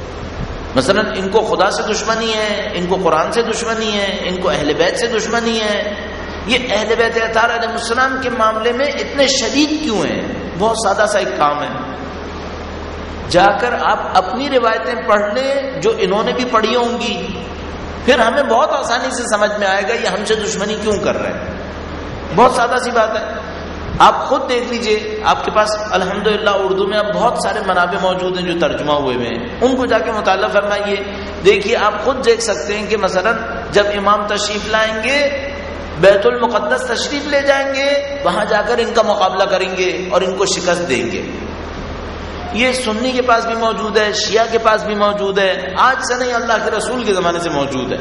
मसलन, इनको खुदा से दुश्मनी है, इनको कुरान से दुश्मनी है, इनको अहले बैत से दुश्मनी है। ये अहले बैत अतारम के मामले में इतने शदीद क्यों हैं? बहुत सादा सा एक काम है। जाकर आप अपनी रिवायतें पढ़ लें, जो इन्होंने भी पढ़ी होंगी। फिर हमें बहुत आसानी से समझ में आएगा, ये हमसे दुश्मनी क्यों कर रहे हैं? बहुत सादा सी बात है। आप खुद देख लीजिए, आपके पास, अल्हम्दुलिल्लाह, उर्दू में अब बहुत सारे मनाबे मौजूद हैं जो तर्जुमा हुए हुए हैं। उनको जाके मुताला फरमाइए। देखिए, आप खुद देख सकते हैं कि मसलन, जब इमाम तशरीफ़ लाएँगे, बैतुल मुकद्दस तशरीफ़ ले जाएँगे, वहाँ जाकर इनका मुकाबला करेंगे और इनको शिकस्त देंगे। ये सुन्नी के पास भी मौजूद है, शिया के पास भी मौजूद है, आज से नहीं, अल्लाह के रसूल के जमाने से मौजूद है।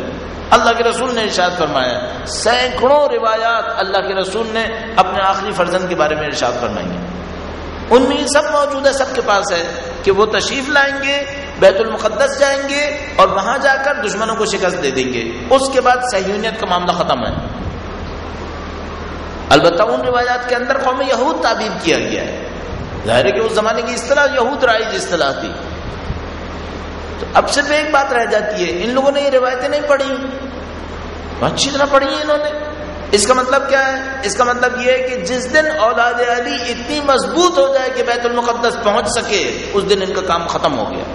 अल्लाह के रसूल ने इर्शाद फरमाया सैकड़ों रिवायात अल्लाह के रसूल ने अपने आखिरी फर्जन के बारे में इर्शाद फरमाई है। उनमें ये सब मौजूद है, सबके पास है कि वो तशरीफ़ लाएँगे, बैतुल मुकद्दस जाएँगे और वहाँ जाकर दुश्मनों को शिकस्त दे देंगे। उसके बाद सहूनियत का मामला खत्म है। अलबत्ता उन रिवायात के अंदर कौम यहूद ताबीर किया गया है। ज़ाहिर है कि उस जमाने की इस्तलाह यहूद राइज इस्तलाह थी। तो अब सिर्फ़ एक बात रह जाती है, इन लोगों ने ये रिवायतें नहीं पढ़ी। अच्छी तरह पढ़ी है इन्होंने। इसका मतलब क्या है? इसका मतलब यह है कि जिस दिन औलाद अली इतनी मज़बूत हो जाए कि बैतुल मुकद्दस पहुँच सके, उस दिन इनका काम खत्म हो गया।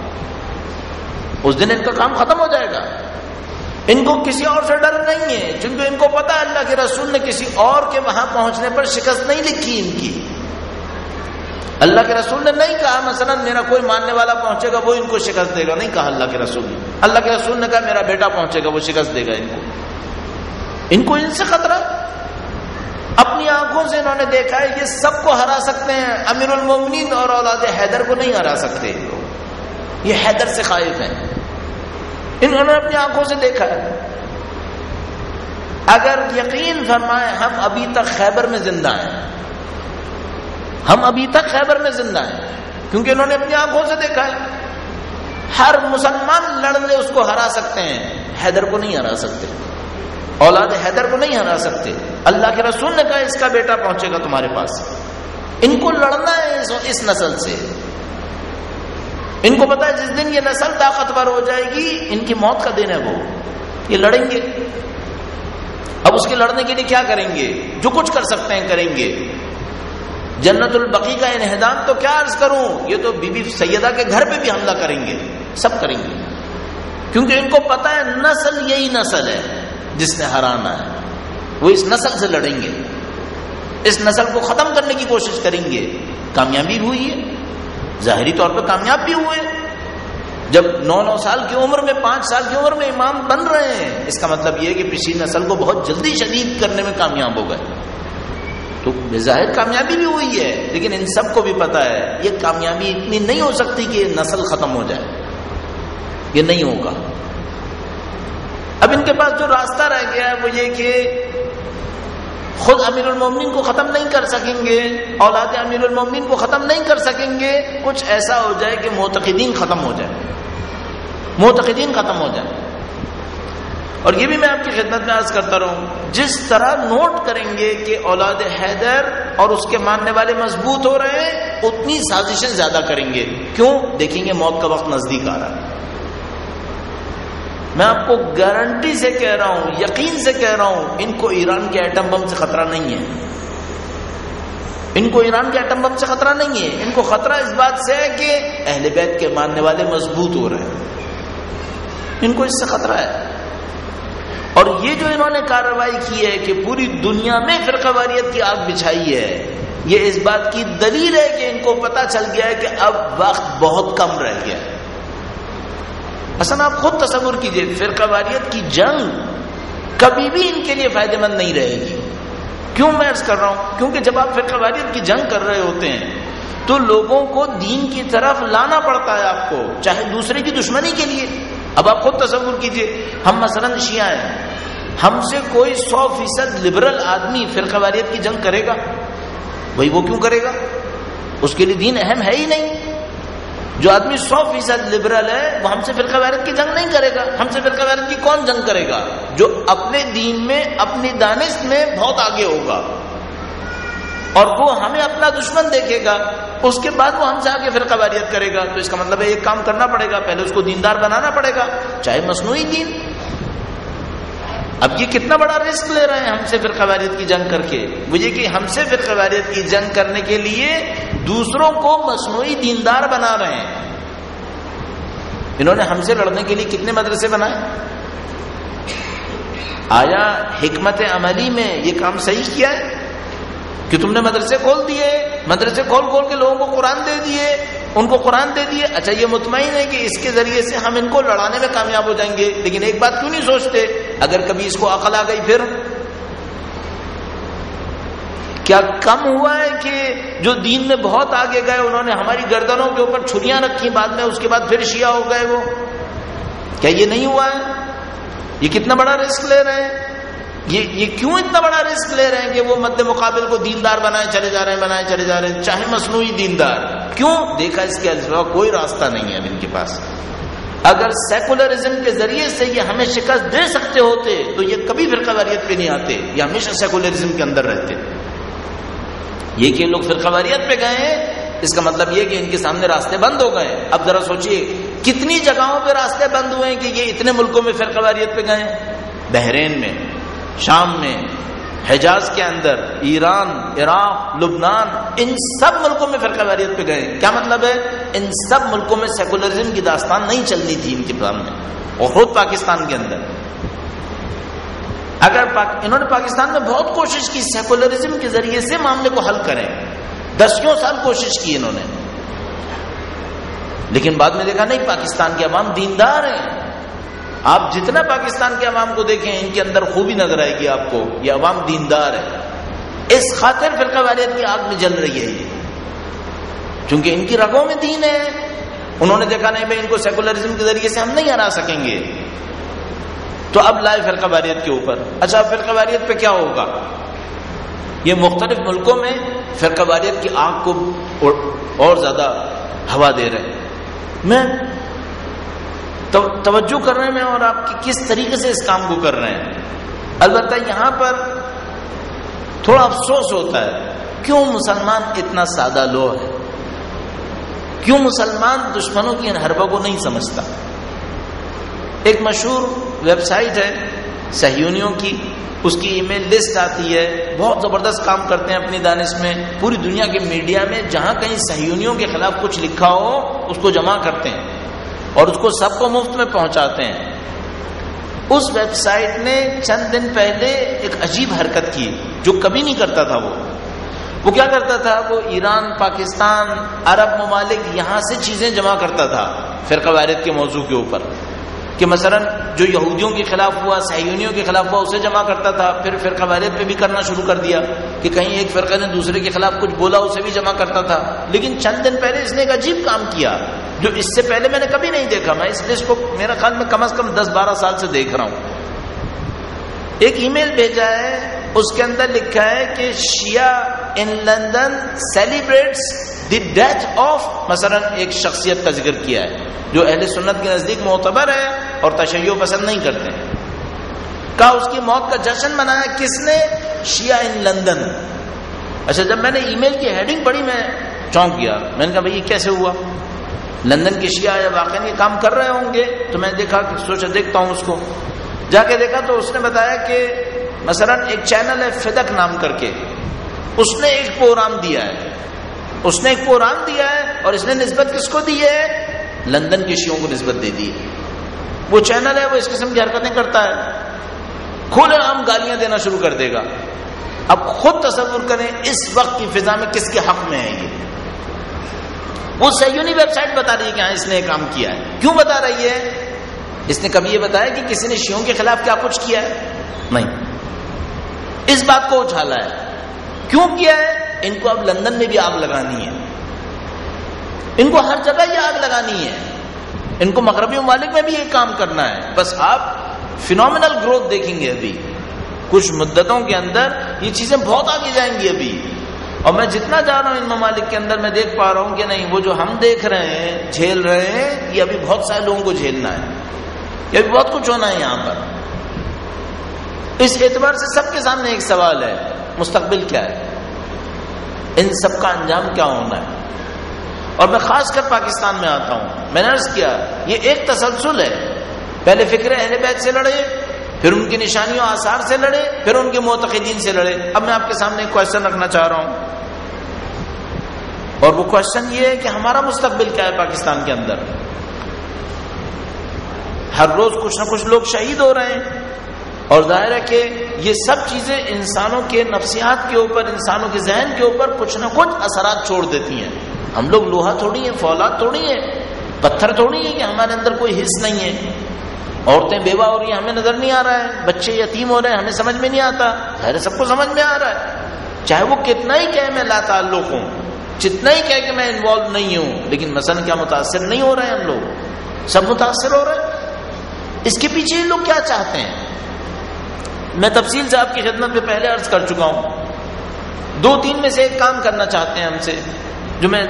उस दिन इनका काम खत्म हो जाएगा। इनको किसी और से डर नहीं है, क्योंकि इनको पता है अल्लाह के रसूल ने किसी और के वहाँ पहुँचने पर शिकस्त नहीं लिखी इनकी। अल्लाह के रसूल ने नहीं कहा, मसलन, मेरा कोई मानने वाला पहुंचेगा, वो इनको शिकस्त देगा। नहीं कहा अल्लाह के रसूल ने। अल्लाह के रसूल ने कहा, मेरा बेटा पहुंचेगा, वो शिकस्त देगा इनको। इनको इनसे खतरा? अपनी आँखों से इन्होंने देखा है, ये सबको हरा सकते हैं। अमीरुल मोमिनीन और औलाद हैदर को नहीं हरा सकते ये हैदर से खाइफ है। इन्होंने अपनी आँखों से देखा है। अगर यकीन फरमाए, हम अभी तक खैबर में ज़िंदा हैं। हम अभी तक खैबर में ज़िंदा हैं क्योंकि उन्होंने अपनी आँखों से देखा है। हर मुसलमान लड़ने उसको हरा सकते हैं हैदर को नहीं हरा सकते। औलाद हैदर को नहीं हरा सकते। अल्लाह के रसूल ने कहा इसका बेटा पहुंचेगा तुम्हारे पास। इनको लड़ना है इस, इस नस्ल से। इनको पता है जिस दिन ये नस्ल ताकतवर हो जाएगी इनकी मौत का दिन है वो। ये लड़ेंगे। अब उसके लड़ने के लिए क्या करेंगे? जो कुछ कर सकते हैं करेंगे। जन्नतुल बकी का इनहदाम तो क्या अर्ज़ करूँ? ये तो बीबी सैयदा के घर पे भी हमला करेंगे, सब करेंगे। क्योंकि इनको पता है नस्ल यही नस्ल है जिसने हराना है। वो इस नस्ल से लड़ेंगे। इस नस्ल को खत्म करने की कोशिश करेंगे। कामयाबी हुई है। जाहरी तौर पर कामयाब भी हुए। जब नौ नौ साल की उम्र में, पाँच साल की उम्र में इमाम बन रहे हैं, इसका मतलब यह है कि पिछली नस्ल को बहुत जल्दी शदीद करने में कामयाब हो गए। तो ज़ाहिर कामयाबी भी हुई है, लेकिन इन सबको भी पता है, ये कामयाबी इतनी नहीं हो सकती कि नस्ल खत्म हो जाए। ये नहीं होगा। अब इनके पास जो रास्ता रह गया है, वो ये कि खुद अमीर मोमिन को खत्म नहीं कर सकेंगे, औलाद अमीर मोमिन को खत्म नहीं कर सकेंगे, कुछ ऐसा हो जाए कि मोतकदीन खत्म हो जाए। मोतकदीन खत्म हो जाए। और ये भी मैं आपकी खिदमत में अर्ज़ करता रहूँ, जिस तरह नोट करेंगे कि औलाद हैदर और उसके मानने वाले मज़बूत हो रहे हैं, उतनी साजिशें ज़्यादा करेंगे। क्यों? देखेंगे मौत का वक्त नज़दीक आ रहा है। मैं आपको गारंटी से कह रहा हूँ, यकीन से कह रहा हूँ, इनको ईरान के एटम बम से खतरा नहीं है। इनको ईरान के एटम बम से खतरा नहीं है। इनको खतरा इस बात से है कि अहले बैत के मानने वाले मज़बूत हो रहे हैं। इनको इससे खतरा है। और ये जो इन्होंने कार्रवाई की है कि पूरी दुनिया में फिरकवारियत की आग बिछाई है, ये इस बात की दलील है कि इनको पता चल गया है कि अब वक्त बहुत कम रह गया असल आप खुद तस्वुर कीजिए फिरकवारियत की जंग कभी भी इनके लिए फ़ायदेमंद नहीं रहेगी। क्यों मैं अर्ज़ कर रहा हूँ? क्योंकि जब आप फिरकवारियत की जंग कर रहे होते हैं तो लोगों को दीन की तरफ़ लाना पड़ता है आपको, चाहे दूसरे की दुश्मनी के लिए। अब आप खुद तस्वुर कीजिए, हम मसलन शिया हैं। हमसे कोई सौ फ़ीसद लिबरल आदमी फिरकवारियत की जंग करेगा? वही वो क्यों करेगा? उसके लिए दीन अहम है ही नहीं। जो आदमी सौ फ़ीसद लिबरल है, वो हमसे फिरकवारियत की जंग नहीं करेगा। हमसे फिरकवारियत की कौन जंग करेगा? जो अपने दीन में, अपनी दानिश में बहुत आगे होगा। और वो हमें अपना दुश्मन देखेगा। उसके बाद वो हमसे आगे फिर कवारियत करेगा। तो इसका मतलब है, एक काम करना पड़ेगा। पहले उसको दीनदार बनाना पड़ेगा। चाहे मसनू दीन अब ये कितना बड़ा रिस्क ले रहे हैं हमसे फिर कवारियत की जंग करके? मुझे कि हमसे फिर कवारियत की जंग करने के लिए दूसरों को मसनू दीनदार बना रहे हैं। इन्होंने हमसे लड़ने के लिए कितने मदरसे बनाए? आया हिकमत अमली में ये काम सही किया है? कि तुमने मदरसे खोल दिए, मदरसे खोल खोल के लोगों को कुरान दे दिए, उनको कुरान दे दिए। अच्छा ये मुतमिन है कि इसके ज़रिए से हम इनको लड़ाने में कामयाब हो जाएँगे। लेकिन एक बात क्यों नहीं सोचते? अगर कभी इसको अकल आ गई फिर? क्या कम हुआ है कि जो दीन में बहुत आगे गए, उन्होंने हमारी गर्दनों के ऊपर छुरियाँ रखी, बाद में उसके बाद फिर शिया हो गए वो? क्या ये नहीं हुआ है? ये कितना बड़ा रिस्क ले रहे हैं? ये ये क्यों इतना बड़ा रिस्क ले रहे हैं कि वो मध्य मुकाबले को दीनदार बनाए, चले जा रहे हैं, बनाए, चले जा रहे हैं? चाहे मसनू दीनदार। क्यों? देखा इसके अलावा कोई रास्ता नहीं है इनके पास। अगर सेकुलरिज्म के ज़रिए से ये हमें शिकस्त दे सकते होते तो ये कभी फिरकावारियत पे नहीं आते, ये हमेशा सेकुलरिज्म के अंदर रहते। ये कि लोग फिरकावारियत पे गए इसका मतलब ये कि इनके सामने रास्ते बंद हो गए। अब जरा सोचिए, कितनी जगहों पे रास्ते बंद हुए हैं कि ये इतने मुल्कों में फिरकावारियत पे गए बहरेन में, शाम में हिजाज के अंदर ईरान इराक लुबनान इन सब मुल्कों में फिरका वारियत पे गए। क्या मतलब है? इन सब मुल्कों में सेकुलरिज्म की दास्तान नहीं चलनी थी इनके सामने और खुद पाकिस्तान के अंदर। अगर पाक, इन्होंने पाकिस्तान में बहुत कोशिश की सेकुलरिज्म के ज़रिए से मामले को हल करें। दसियों साल कोशिश की इन्होंने। लेकिन बाद में देखा नहीं पाकिस्तान के अवाम दीनदार हैं। आप जितना पाकिस्तान के अवाम को देखें, इनके अंदर खूबी नज़र आएगी आपको। ये अवाम दीनदार है। इस खातिर फिरका वालियत की आग में जल रही है ये। इनकी रगों में दीन है। उन्होंने देखा, नहीं भाई, इनको सेकुलरिज्म के ज़रिए से हम नहीं हरा सकेंगे। तो अब लाए फिरका वारियत के ऊपर। अच्छा फिरका वारियत पे क्या होगा? ये मुख्तलिफ़ मुल्कों में फिरका वारियत की आग को और ज़्यादा हवा दे रहे हैं। मैं तो तवज्जो कर रहे हैं और आप किस तरीके से इस काम को कर रहे हैं। अलबत्ता यहाँ पर थोड़ा अफसोस होता है, क्यों मुसलमान इतना सादा लो है? क्यों मुसलमान दुश्मनों की इन हरबा को नहीं समझता? एक मशहूर वेबसाइट है सहयूनियों की, उसकी ईमेल लिस्ट आती है, बहुत ज़बरदस्त काम करते हैं अपनी दानिश में, पूरी दुनिया के मीडिया में जहाँ कहीं सहयूनियों के खिलाफ कुछ लिखा हो, उसको जमा करते हैं। और उसको सबको मुफ़्त में पहुंचाते हैं। उस वेबसाइट ने चंद दिन पहले एक अजीब हरकत की, जो कभी नहीं करता था वो। वो क्या करता था? वो ईरान, पाकिस्तान, अरब ममालिक यहाँ से चीज़ें जमा करता था फिर कवायरत के मौजू के ऊपर। कि मसलन, जो यहूदियों के खिलाफ हुआ, सहयूनियों के खिलाफ हुआ, उसे जमा करता था, फिर फिर कवायद पे भी करना शुरू कर दिया, कि कहीं एक फिरका ने दूसरे के खिलाफ कुछ बोला, उसे भी जमा करता था। लेकिन चंद दिन पहले इसने एक अजीब काम किया। जो इससे पहले मैंने कभी नहीं देखा, मैं इस लिस्ट को मेरा ख्याल में कम अज कम दस बारह साल से देख रहा हूँ। एक ईमेल भेजा है, उसके अंदर लिखा है कि Shia in London celebrates the death of, मसलन एक शख्सियत का ज़िक्र किया है, जो अहले सुन्नत के नज़दीक मोतबर है और तशैय पसंद नहीं करते। कहा उसकी मौत का जश्न मनाया किसने? Shia in London. अच्छा जब मैंने ईमेल की हेडिंग पढ़ी, मैं चौंक गया। मैंने कहा, भाई, ये कैसे हुआ? लंदन के शिया या वाकई ये काम कर रहे होंगे तो मैं देखा सोचा देखता हूँ उसको। जाके देखा तो उसने बताया कि, मसलन एक चैनल है फिदक नाम करके। उसने एक प्रोग्राम दिया है। उसने एक प्रोग्राम दिया है और इसने नस्बत किसको दी है? लंदन के शियों को नस्बत दे दी है। वो चैनल है, वो इस किस्म की हरकतें करता है। खुले आम गालियाँ देना शुरू कर देगा। अब खुद तस्वुर करें, इस वक्त की फिजा में किसके हक में है ये? वो सही वेबसाइट बता रही है कि हाँ इसने काम किया है। क्यों बता रही है? इसने कभी ये बताया कि किसी ने शियों के खिलाफ क्या कुछ किया है? नहीं। इस बात को उछाला है। क्यों किया है? इनको अब लंदन में भी आग लगानी है। इनको हर जगह ये आग लगानी है। इनको मगरबी ममालिक में भी ये काम करना है। बस आप फिनोमिनल ग्रोथ देखेंगे अभी। कुछ मुद्दतों के अंदर ये चीज़ें बहुत आगे जाएँगी अभी। और मैं जितना जा रहा हूँ इन ममालिक के अंदर, मैं देख पा रहा हूँ कि नहीं, वो जो हम देख रहे हैं, झेल रहे हैं, ये अभी बहुत सारे लोगों को झेलना है। ये अभी बहुत कुछ होना है यहाँ पर। इस एतबार से सबके सामने एक सवाल है, मुस्तकबिल क्या है? इन सबका अंजाम क्या होना है? और मैं खासकर पाकिस्तान में आता हूँ। मैंने अर्ज़ किया, ये एक तसलसल है। पहले फ़िक्र अहल बैत से लड़े फिर उनकी निशानियों आसार से लड़े, फिर उनके मोतदीन से लड़े। अब मैं आपके सामने एक क्वेश्चन रखना चाह रहा हूँ। और वो क्वेश्चन ये है कि हमारा मुस्तबिल क्या है पाकिस्तान के अंदर? हर रोज कुछ ना कुछ लोग शहीद हो रहे हैं। और ज़ाहिर है कि ये सब चीज़ें इंसानों के नफ्सियात के ऊपर, इंसानों के जहन के ऊपर कुछ ना कुछ असरात छोड़ देती हैं। हम लोग लोहा थोड़ी है, फौलाद थोड़ी है, पत्थर थोड़ी है कि हमारे अंदर कोई हिस्स नहीं है। औरतें बेवा हो रही है, हमें नज़र नहीं आ रहा है। बच्चे यतीम हो रहे हैं, हमें समझ में नहीं आता। ज़ाहिर सबको समझ में आ रहा है। चाहे वो कितना ही कहे मैं ला ताल्लुक हूँ, जितना ही कहे कि मैं इन्वॉल्व नहीं हूँ, लेकिन मसन क्या मुतासर नहीं हो रहे हम लोग? सब मुतासर हो रहे हैं। इसके पीछे लोग क्या चाहते हैं? मैं तफसील से आपकी खिदमत में पहले अर्ज़ कर चुका हूँ। दो तीन में से एक काम करना चाहते हैं हमसे। जो मैं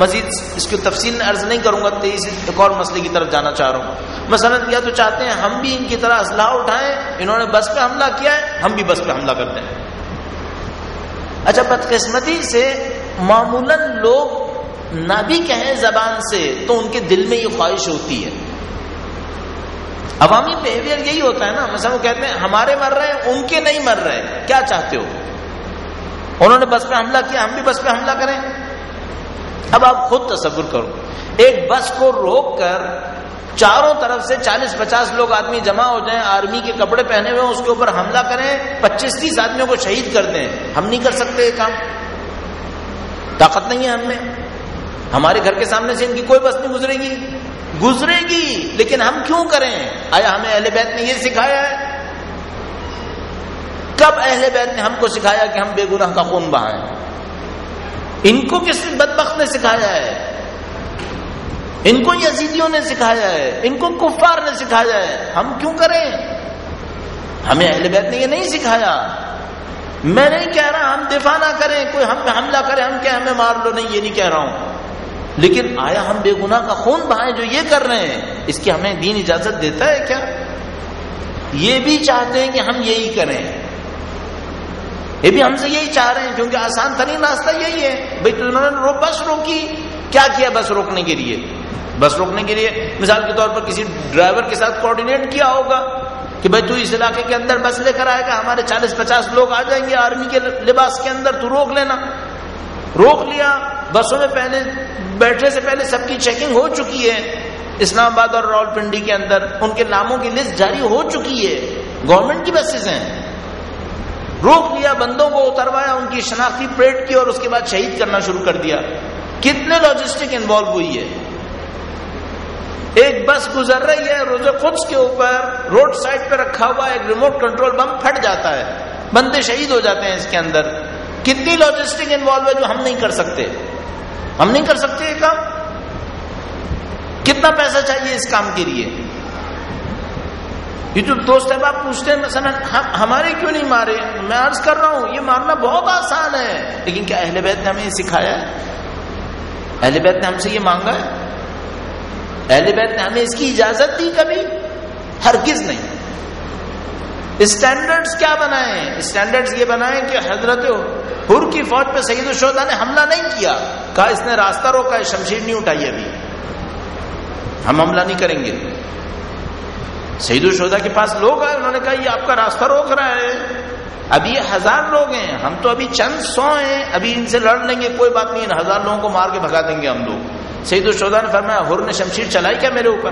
मजीद इसकी तफसील में अर्ज़ नहीं करूँगा, तेईस एक और मसले की तरफ़ जाना चाह रहा हूँ। मसलन या तो चाहते हैं हम भी इनकी तरह असलाह उठाएँ, इन्होंने बस पे हमला किया है, हम भी बस पे हमला करते हैं अच्छा बदकिस्मती से मामूलन लोग ना भी कहें जबान से तो उनके दिल में ये ख्वाहिश होती है। अवामी बिहेवियर यही होता है ना मतलब वो कहते हैं, हमारे मर रहे हैं, उनके नहीं मर रहे, क्या चाहते हो? उन्होंने बस पे हमला किया, हम भी बस पे हमला करें। अब आप खुद तस्वुर करो। एक बस को रोक कर चारों तरफ़ से 40-50 लोग आदमी जमा हो जाएँ, आर्मी के कपड़े पहने हुए उसके ऊपर हमला करें 25-30 आदमियों को शहीद कर दें। हम नहीं कर सकते ये काम। ताकत नहीं है हमें हमारे घर के सामने से इनकी कोई बस नहीं गुजरेगी। गुजरेगी, लेकिन हम क्यों करें? आया हमें अहले बैत ने यह सिखाया है। कब अहले बैत ने हमको सिखाया कि हम बेगुनाह का खून बहाएँ? इनको किस ने सिखाया है। इनको यजीदियों ने सिखाया है, इनको कुफार ने सिखाया है। हम क्यों करें? हमें अहले बैत ने ये नहीं सिखाया। मैं नहीं कह रहा हम दिफा ना करें, कोई हम हमला करे, हम क्या हमें मार लो, नहीं, ये नहीं कह रहा हूँ। लेकिन आया हम बेगुनाह का खून बहाए जो ये कर रहे हैं, इसकी हमें दीन इजाज़त देता है क्या? ये भी चाहते हैं कि हम यही करें। ये भी हमसे यही चाह रहे हैं क्योंकि आसान तरीन रास्ता यही है। भाई तो उन्होंने रो, बस रोकी। क्या किया बस रोकने के लिए? बस रोकने के लिए मिसाल के तौर पर किसी ड्राइवर के साथ कोऑर्डिनेट किया होगा कि भाई तू इस इलाके के अंदर बस लेकर आएगा हमारे 40-50 लोग आ जाएँगे आर्मी के लिबास के अंदर तू रोक लेना। रोक लिया। बसों में पहले बैठने से पहले सबकी चेकिंग हो चुकी है। इस्लामाबाद और रावलपिंडी के अंदर उनके नामों की लिस्ट जारी हो चुकी है। गवर्नमेंट की बसेस हैं। रोक लिया, बंदों को उतरवाया, उनकी शनाख्ती परेड की और उसके बाद शहीद करना शुरू कर दिया। कितने लॉजिस्टिक इन्वॉल्व हुई है एक बस गुजर रही है, रोज़े खुद के ऊपर, रोड साइड पर रखा हुआ एक रिमोट कंट्रोल बम फट जाता है। बंदे शहीद हो जाते हैं इसके अंदर। कितनी लॉजिस्टिक इन्वॉल्व है जो हम नहीं कर सकते? हम नहीं कर सकते ये काम? कितना पैसा चाहिए इस काम के लिए? ये जो दोस्त है आप पूछते हैं मसलन हम, हमारे क्यों नहीं मारे? मैं अर्ज़ कर रहा हूँ, ये मारना बहुत आसान है। लेकिन क्या अहले बैत ने हमें सिखाया है? अहले बैत ने हमसे ये मांगा है? अहले बैत ने हमें इसकी इजाज़त दी कभी? हर किस नहीं स्टैंडर्ड्स क्या बनाए स्टैंडर्ड्स ये बनाए कि हज़रत हुर की फौज पे सईद शोदा ने हमला नहीं किया। कहा, इसने रास्ता रोका है शमशीर नहीं उठाई अभी। हम हमला नहीं करेंगे। सईद शोदा के पास लोग आए, उन्होंने कहा, ये आपका रास्ता रोक रहा है। अभी हज़ार लोग हैं, हम तो अभी चंद सौ हैं, अभी इनसे लड़ लेंगे, कोई बात नहीं, इन हज़ार लोगों को मार के भगा देंगे हम लोग। सईद शोदा ने फरमाया हुर ने शमशीर चलाई क्या मेरे ऊपर?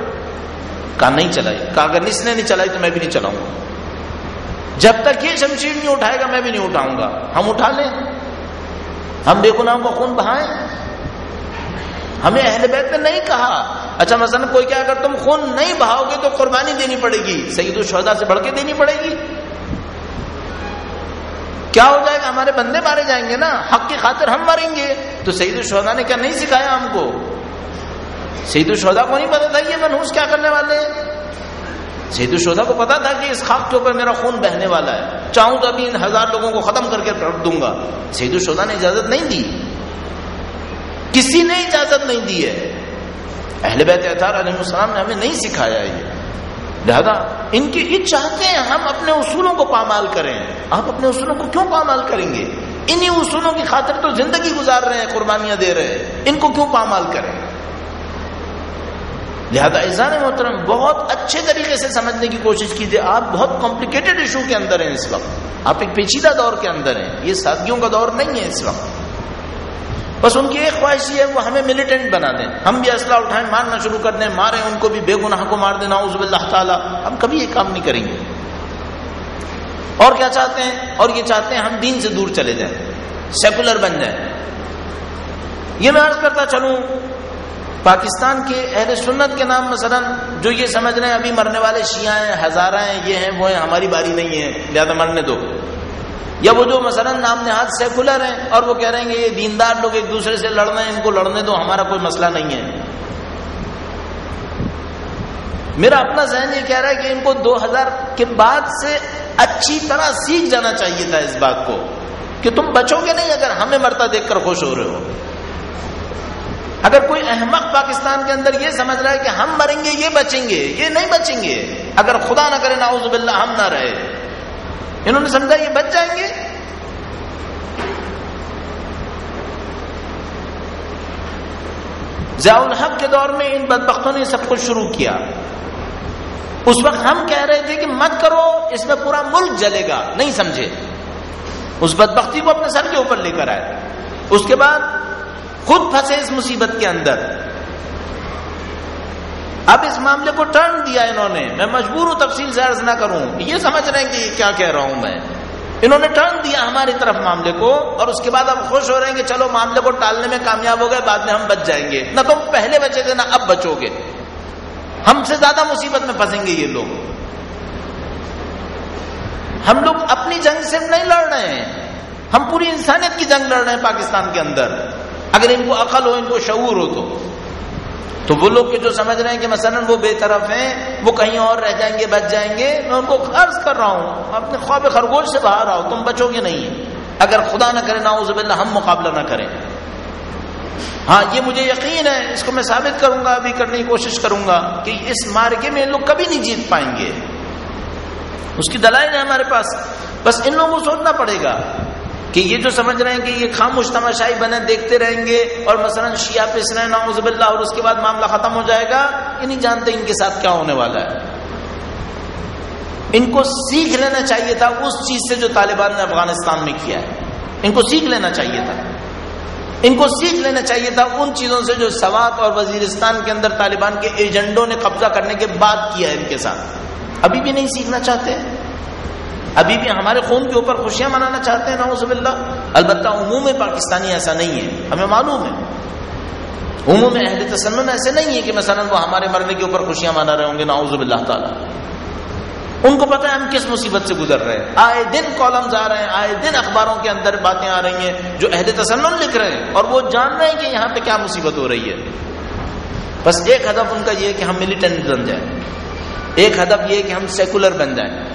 कहा, नहीं चलाई। कहा, अगर इसने नहीं चलाई तो मैं भी नहीं चलाऊँगा। जब तक ये शमशीर नहीं उठाएगा, मैं भी नहीं उठाऊँगा। हम उठा लें। हम बेगुनाहों को खून बहाए। हमें अहल बैत ने नहीं कहा अच्छा मसलन कोई क्या, अगर तुम खून नहीं बहाओगे तो कुर्बानी देनी पड़ेगी। सईद शोदा से बढ़ के देनी पड़ेगी। क्या हो जाएगा? हमारे बंदे मारे जाएँगे ना। हक की खातिर हम मरेंगे। तो सईद शोदा ने क्या नहीं सिखाया हमको? सईद शोदा को नहीं पता था ये मनहूस क्या करने वाले सईद शोदा को पता था कि इस खाक के ऊपर मेरा खून बहने वाला है। चाहूँ तो अभी इन हज़ार लोगों को खत्म करके रख दूँगा। सईद शोदा ने इजाज़त नहीं दी। किसी ने इजाज़त नहीं दी है। अहल बैत ने हमें नहीं सिखाया ये। लिहाजा इनके ये चाहते हैं हम अपने उसूलों को पामाल करें। आप अपने उसूलों को क्यों पामाल करेंगे? इन्हीं उसूलों की खातिर तो ज़िंदगी गुजार रहे हैं, कुर्बानियाँ दे रहे हैं। इनको क्यों पामाल करें? लिहाजा ईजान मोहतरम, बहुत अच्छे तरीके से समझने की कोशिश कीजिए। आप बहुत कॉम्प्लिकेटेड इशू के अंदर हैं इस वक्त। आप एक पेचीदा दौर के अंदर हैं। ये सादगियों का दौर नहीं है इस वक्त। बस उनकी एक ख्वाहिश है, वो हमें मिलिटेंट बना दें। हम भी असला उठाएँ, मारना शुरू कर दें, मारे उनको भी, बेगुनाह को मार देना उजबिल्लाह ताला। हम कभी ये काम नहीं करेंगे। और क्या चाहते हैं? और ये चाहते हैं हम दीन से दूर चले जाएँ सेकुलर बन जाए। ये मैं अर्ज़ करता चलूँ, पाकिस्तान के अहल सुन्नत के नाम मसलन, जो ये समझ रहे हैं, अभी मरने वाले शिया हैं, हजारा हैं, ये हैं, वो हैं, हमारी बारी नहीं है, लिहाजा मरने दो। या वो जो मसलन नाम नेहाद सेकुलर हैं, और वो कह रहे हैं कि ये दीनदार लोग एक दूसरे से लड़ रहे हैं, इनको लड़ने दो, हमारा कोई मसला नहीं है। मेरा अपना जहन ये कह रहा है कि इनको 2000 के बाद से अच्छी तरह सीख जाना चाहिए था इस बात को, कि तुम बचोगे नहीं अगर हमें मरता देखकर खुश हो रहे हो। अगर कोई अहमक पाकिस्तान के अंदर ये समझ रहा है कि हम मरेंगे, ये बचेंगे, ये नहीं बचेंगे, अगर खुदा ना करे नाउजुबिल्ला हम ना रहे। इन्होंने समझा ये बच जाएँगे। जयाउल हक के दौर में इन बदबख्तों ने सब कुछ शुरू किया। उस वक्त हम कह रहे थे कि मत करो, इसमें पूरा मुल्क जलेगा। नहीं समझे। उस बदबख्ती को अपने सर के ऊपर लेकर आए। उसके बाद खुद फंसे इस मुसीबत के अंदर। अब इस मामले को टर्न दिया इन्होंने। मैं मजबूर हूँ, तफसील से अर्ज़ ना करूँ। ये समझ रहे हैं कि क्या कह रहा हूँ मैं। इन्होंने टर्न दिया हमारी तरफ़ मामले को, और उसके बाद अब खुश हो रहे हैं कि चलो मामले को टालने में कामयाब हो गए, बाद में हम बच जाएँगे। ना तुम पहले बचे थे ना अब बचोगे। हमसे ज़्यादा मुसीबत में फंसेंगे ये लोग। हम लोग अपनी जंग सिर्फ़ नहीं लड़ रहे हैं। हम पूरी इंसानियत की जंग लड़ रहे हैं पाकिस्तान के अंदर। अगर इनको अकल हो, इनको शूर हो तो। तो वो लोग जो समझ रहे हैं कि मसलन वो बेतरफ हैं, वो कहीं और रह जाएँगे, बच जाएँगे, मैं उनको खर्च कर रहा हूँ। अपने ख्वाब खरगोश से बाहर आओ, तुम बचोगे नहीं। अगर खुदा ना करे ना हम मुकाबला ना करें। हाँ ये मुझे यकीन है, इसको मैं साबित करूँगा, अभी करने की कोशिश करूँगा कि इस मार्गे में लोग कभी नहीं जीत पाएँगे। उसकी दलाई है हमारे पास, बस इन लोगों को सोचना पड़ेगा। कि ये जो समझ रहे हैं कि ये खामोश तमाशाई बने, देखते रहेंगे और मसलन शिया पिस रहे नाउजबिल्ला और उसके बाद मामला खत्म हो जाएगा। ये नहीं जानते इनके साथ क्या होने वाला है। इनको सीख लेना चाहिए था, उस चीज़ से जो तालिबान ने अफ़गानिस्तान में किया है। इनको सीख लेना चाहिए था। इनको सीख लेना चाहिए था उन चीज़ों से जो सवात और वजीरिस्तान के अंदर तालिबान के एजेंडों ने कब्जा करने के बाद किया है इनके साथ। अभी भी नहीं सीखना चाहते। अभी भी हमारे खून के ऊपर खुशियाँ मनाना चाहते हैं नाउजबिल्ला अलबत्ता उमूम पाकिस्तानी ऐसा नहीं है। हमें मालूम है। उमूम अहल तसन्न ऐसे नहीं है कि मसलन वो हमारे मरने के ऊपर खुशियाँ मना रहे होंगे नाउजबिल्ला ताला। उनको पता है हम किस मुसीबत से गुजर रहे हैं। आए दिन कॉलम्स आ रहे हैं, आए दिन अखबारों के अंदर बातें आ रही हैं, जो अहद तसन्न लिख रहे हैं, और वो जान रहे हैं कि यहाँ पे क्या मुसीबत हो रही है। बस एक हदफ उनका यह है कि हम मिलिटेंट बन जाए। एक हदफ यह कि हम सेकुलर बन जाए।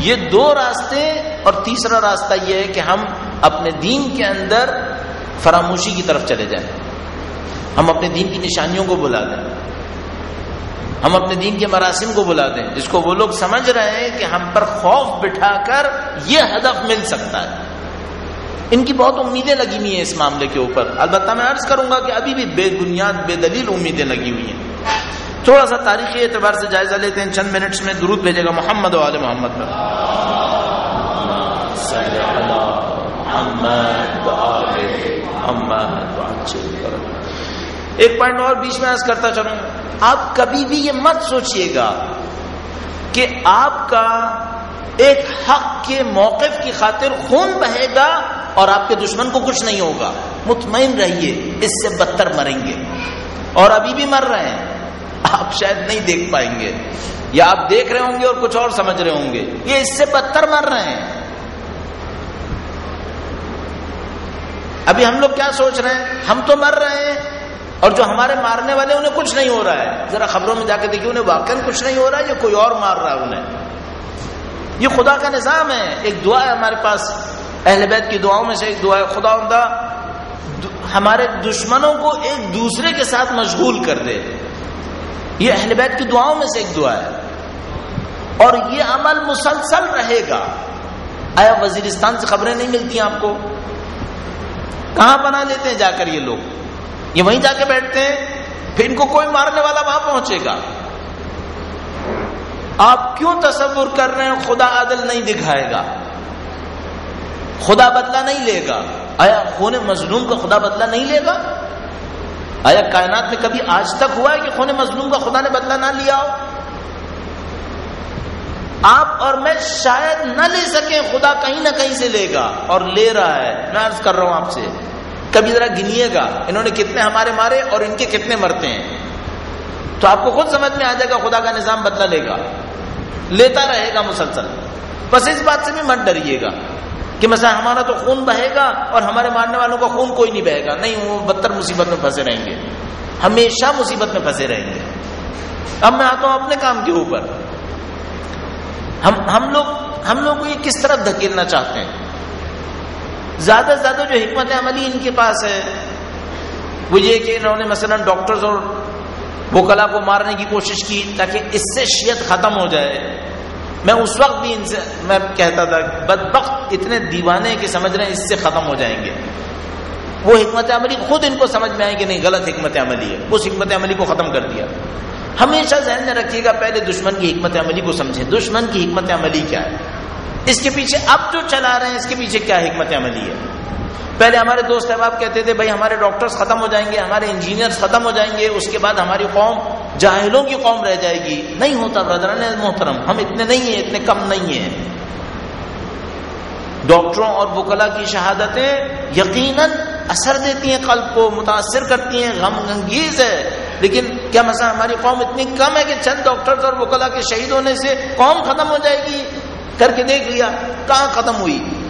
ये दो रास्ते और तीसरा रास्ता यह है कि हम अपने दीन के अंदर फरामोशी की तरफ़ चले जाएँ। हम अपने दीन की निशानियों को बुला दें। हम अपने दीन के मरासिम को बुला दें, जिसको वो लोग समझ रहे हैं कि हम पर खौफ बिठाकर यह हदफ मिल सकता है। इनकी बहुत उम्मीदें लगी हुई हैं इस मामले के ऊपर। अलबत्ता मैं अर्ज़ करूँगा कि अभी भी बेबुनियाद, बेदलील उम्मीदें लगी हुई हैं। थोड़ा सा तारीखी एतबार से जायजा लेते हैं, चंद मिनट्स में दुरूद भेजेगा मोहम्मद वाले मोहम्मद में। एक पॉइंट और बीच में आज करता चलूँ। आप कभी भी ये मत सोचिएगा कि आपका एक हक के मौकफ की खातिर खून बहेगा और आपके दुश्मन को कुछ नहीं होगा। मुतमिन रहिए, इससे बदतर मरेंगे। और अभी भी मर रहे हैं। आप शायद नहीं देख पाएँगे। या आप देख रहे होंगे और कुछ और समझ रहे होंगे। ये इससे बदतर मर रहे हैं। अभी हम लोग क्या सोच रहे हैं? हम तो मर रहे हैं। और जो हमारे मारने वाले, उन्हें कुछ नहीं हो रहा है। जरा खबरों में जाके देखिए, उन्हें वाकई कुछ नहीं हो रहा है, या कोई और मार रहा है उन्हें। ये खुदा का निज़ाम है। एक दुआ है हमारे पास। अहल बैत की दुआओं में से एक दुआ है, खुदा उमदा हमारे दुश्मनों को एक दूसरे के साथ मशगूल कर दे। ये अहल बैत की दुआओं में से एक दुआ है। और ये अमल मुसलसल रहेगा। आया वजीरिस्तान से खबरें नहीं मिलती आपको। कहाँ बना लेते हैं जाकर ये लोग? ये वहीं जाके बैठते हैं, फिर इनको कोई मारने वाला वहाँ पहुंचेगा। आप क्यों तस्वुर कर रहे हैं? खुदा आदल नहीं दिखाएगा। खुदा बदला नहीं लेगा। आया खून मजलूम का खुदा बदला नहीं लेगा? आया कायनात में कभी आज तक हुआ है कि खून मजलूम का खुदा ने बदला ना लिया हो? आप और मैं शायद न ले सके, खुदा कहीं ना कहीं से लेगा और ले रहा है। मैं अर्ज़ कर रहा हूँ आपसे, कभी जरा गिनिएगा, इन्होंने कितने हमारे मारे और इनके कितने मरते हैं। तो आपको खुद समझ में आ जाएगा, खुदा का निज़ाम बदला लेगा। लेता रहेगा मुसलसल। बस इस बात से भी मत डरिएगा। कि मसा हमारा तो खून बहेगा और हमारे मारने वालों का खून कोई नहीं बहेगा। नहीं, वो बदतर मुसीबत में फंसे रहेंगे। हमेशा मुसीबत में फंसे रहेंगे। अब मैं आता हूँ अपने काम के ऊपर। हम हम लोग हम लोग को ये किस तरफ़ धकेलना चाहते हैं? ज़्यादा से ज़्यादा जो हिकमत अमली इनके पास है। वो ये कि इन्होंने मसलन डॉक्टर्स और वकला को मारने की कोशिश की ताकि इससे शियत खत्म हो जाए। मैं उस वक्त भी इनसे, मैं कहता था बदबक इतने दीवाने के समझ रहे हैं, इससे खत्म हो जाएँगे। वो हिकमत अमली खुद इनको समझ में आएगी नहीं, गलत हिकमत अमली है। उस हिकमत अमली को खत्म कर दिया। हमेशा जहन में रखिएगा, पहले दुश्मन की हिकमत अमली को समझे। दुश्मन की हिकमत अमली क्या है? इसके पीछे अब जो चला रहे हैं, इसके पीछे क्या हिकमत अमली है? पहले हमारे दोस्त अहबाब कहते थे, भाई, हमारे डॉक्टर्स खत्म हो जाएँगे, हमारे इंजीनियर्स खत्म हो जाएँगे, उसके बाद हमारी कौम जाहिलों की कौम रह जाएगी। नहीं होता, ब्रदर मोहतरम। हम इतने नहीं है, इतने कम नहीं है। डॉक्टरों और बुकला की शहादतें यकीनन असर देती हैं, कल्ब को मुतासर करती हैं गम अंगीज है। लेकिन क्या मसा हमारी कौम इतनी कम है कि चंद डॉक्टर्स और बुकला के शहीद होने से कौम खत्म हो जाएगी? करके देख लिया, कहाँ खत्म हुई?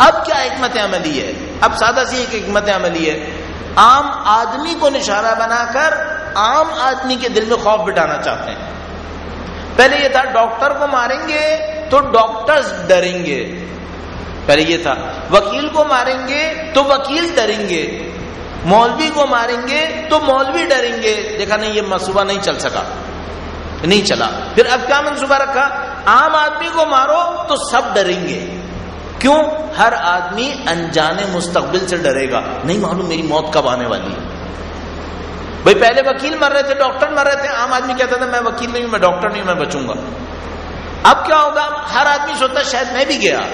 अब क्या हमत अमली है? अब सादा सी एक हमत अमली है। आम आदमी को निशाना बनाकर आम आदमी के दिल में खौफ बिठाना चाहते हैं। पहले ये था, डॉक्टर को मारेंगे तो डॉक्टर्स डरेंगे। पहले ये था, वकील को मारेंगे तो वकील डरेंगे। मौलवी को मारेंगे तो मौलवी डरेंगे। देखा, नहीं, ये मनसूबा नहीं चल सका। नहीं चला। फिर अब क्या मनसूबा रखा? आम आदमी को मारो तो सब डरेंगे। क्यों? हर आदमी अनजाने मुस्तकबिल से डरेगा। नहीं मालूम मेरी मौत कब आने वाली है। भाई, पहले वकील मर रहे थे, डॉक्टर मर रहे थे, आम आदमी कहता था, मैं वकील नहीं हूँ, मैं डॉक्टर नहीं मैं बचूँगा। अब क्या होगा? हर आदमी सोचता शायद मैं भी गया।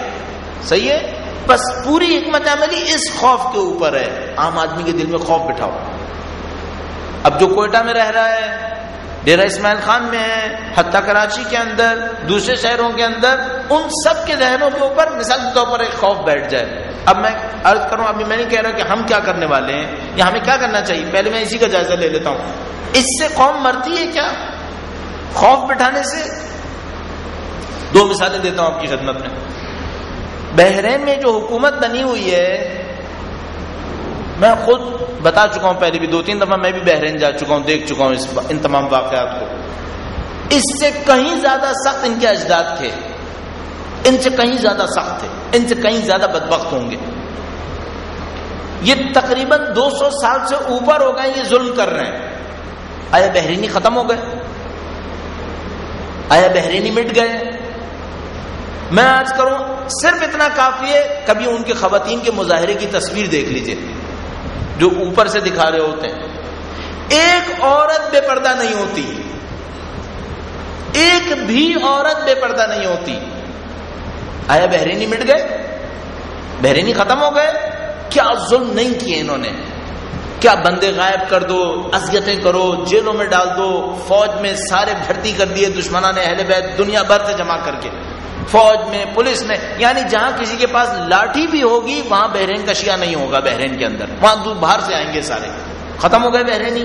सही है? बस पूरी हिम्मत अमली, इस खौफ के ऊपर है। आम आदमी के दिल में खौफ बिठाओ। अब जो कोयटा में रह रहा है डेरा इस्माइल खान में है, हत्या कराची के अंदर, दूसरे शहरों के अंदर, उन सब के जहनों के ऊपर मिसाल के तौर पर एक खौफ बैठ जाए। अब मैं अर्ज़ करूँ, अभी मैं नहीं कह रहा कि हम क्या करने वाले हैं, या हमें क्या करना चाहिए, पहले मैं इसी का जायजा ले लेता हूँ। इससे कौम मरती है क्या? खौफ बिठाने से? दो मिसालें देता हूँ आपकी खदमत में। बहरेन में जो हुकूमत बनी हुई है मैं खुद बता चुका हूँ, पहले भी दो तीन दफ़ा मैं भी बहरेन जा चुका हूँ, देख चुका हूँ इस इन तमाम वाकयात को। इससे कहीं ज़्यादा सख्त इनके अजदाद थे। इनसे कहीं ज़्यादा सख्त थे। इनसे कहीं ज़्यादा बदबख्त होंगे। ये तकरीबन 200 साल से ऊपर हो गए, ये जुल्म कर रहे हैं। आया बहरीनी खत्म हो गए। आया बहरीनी मिट गए। मैं आज करूँ, सिर्फ़ इतना काफ़ी है, कभी उनके खातन के मुजाहरे की तस्वीर देख लीजिए। जो ऊपर से दिखा रहे होते हैं। एक औरत बेपर्दा नहीं होती। एक भी औरत बेपर्दा नहीं होती। आया बहरीनी मिट गए? बहरीनी खत्म हो गए? क्या जुल्म नहीं किए इन्होंने? क्या बंदे गायब कर दो असियतें करो, जेलों में डाल दो, फौज में सारे भर्ती कर दिए दुश्मना ने अहले बैत, दुनिया भर से जमा करके। फौज में, पुलिस में, यानी जहाँ किसी के पास लाठी भी होगी, वहाँ बहरेन का शिया नहीं होगा बहरेन के अंदर। वहाँ दूर बाहर से आएँगे सारे। खत्म हो गए बहरेनी।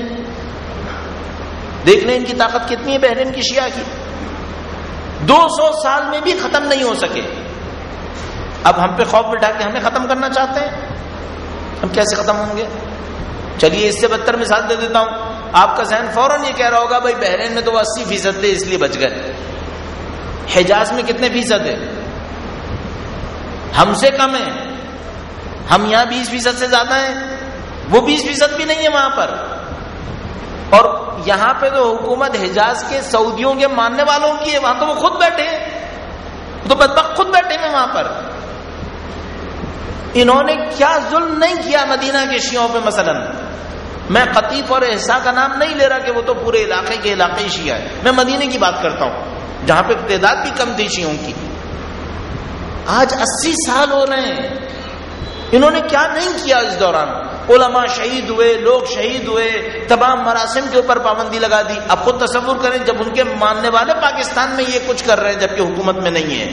देख लें इनकी ताकत कितनी है बहरेन की शिया की। 200 साल में भी खत्म नहीं हो सके। अब हम पे खौफ बिठा के हमें खत्म करना चाहते हैं। हम कैसे खत्म होंगे? चलिए इससे बदतर मिसाल दे देता हूँ। आपका जहन फ़ौरन ये कह रहा होगा, भाई बहरेन में तो अस्सी फ़ीसद थे इसलिए बच गए हिजाज में कितने फ़ीसद है? हमसे कम है। हम यहाँ बीस फ़ीसद से ज़्यादा है। वो बीस फ़ीसद भी नहीं है वहाँ पर। और यहाँ पे तो हुकूमत हिजाज के सऊदियों के मानने वालों की है। वहाँ तो वो खुद बैठे हैं। तो बदबक खुद बैठे हैं वहाँ पर। इन्होंने क्या जुल्म नहीं किया मदीना के शियों पे मसलन। मैं खतीफ और एहसा का नाम नहीं ले रहा कि वो तो पूरे इलाके के इलाके शिया है। मैं मदीने की बात करता हूँ, जहाँ पे तादाद भी कम थी शियों की। आज 80 साल हो रहे हैं। इन्होंने क्या नहीं किया इस दौरान? उलमा शहीद हुए, लोग शहीद हुए, तमाम मरासिम के ऊपर पाबंदी लगा दी। अब खुद तस्वुर करें, जब उनके मानने वाले पाकिस्तान में ये कुछ कर रहे हैं, जबकि हुकूमत में नहीं है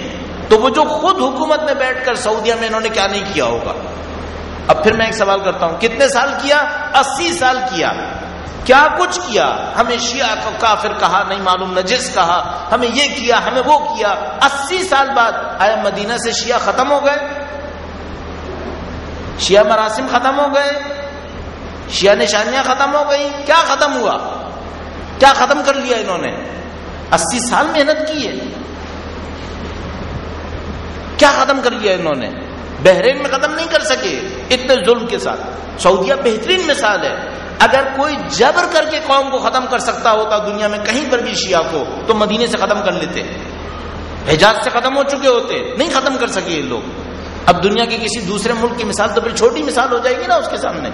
तो वो जो खुद हुकूमत में बैठकर सऊदिया में इन्होंने क्या नहीं किया होगा? अब फिर मैं एक सवाल करता हूँ, कितने साल किया? अस्सी साल किया। क्या कुछ किया? हमें शिया को काफिर कहा, नहीं मालूम, नजिस कहा, हमें ये किया, हमें वो किया। अस्सी साल बाद आया मदीना से शिया खत्म हो गए। शिया मरासिम खत्म हो गए। शिया निशानियाँ खत्म हो गई। क्या खत्म हुआ? क्या खत्म कर लिया इन्होंने? अस्सी साल मेहनत की है। क्या खत्म कर लिया इन्होंने? बहरेन में खत्म नहीं कर सके इतने जुल्म के साथ। सऊदिया बेहतरीन मिसाल है। अगर कोई जबर करके कौम को खत्म कर सकता होता दुनिया में कहीं पर भी शिया को तो मदीने से खत्म कर लेते। हिजाज से खत्म हो चुके होते, नहीं खत्म कर सके ये लोग। अब दुनिया के किसी दूसरे मुल्क की मिसाल तो फिर छोटी मिसाल हो जाएगी ना उसके सामने।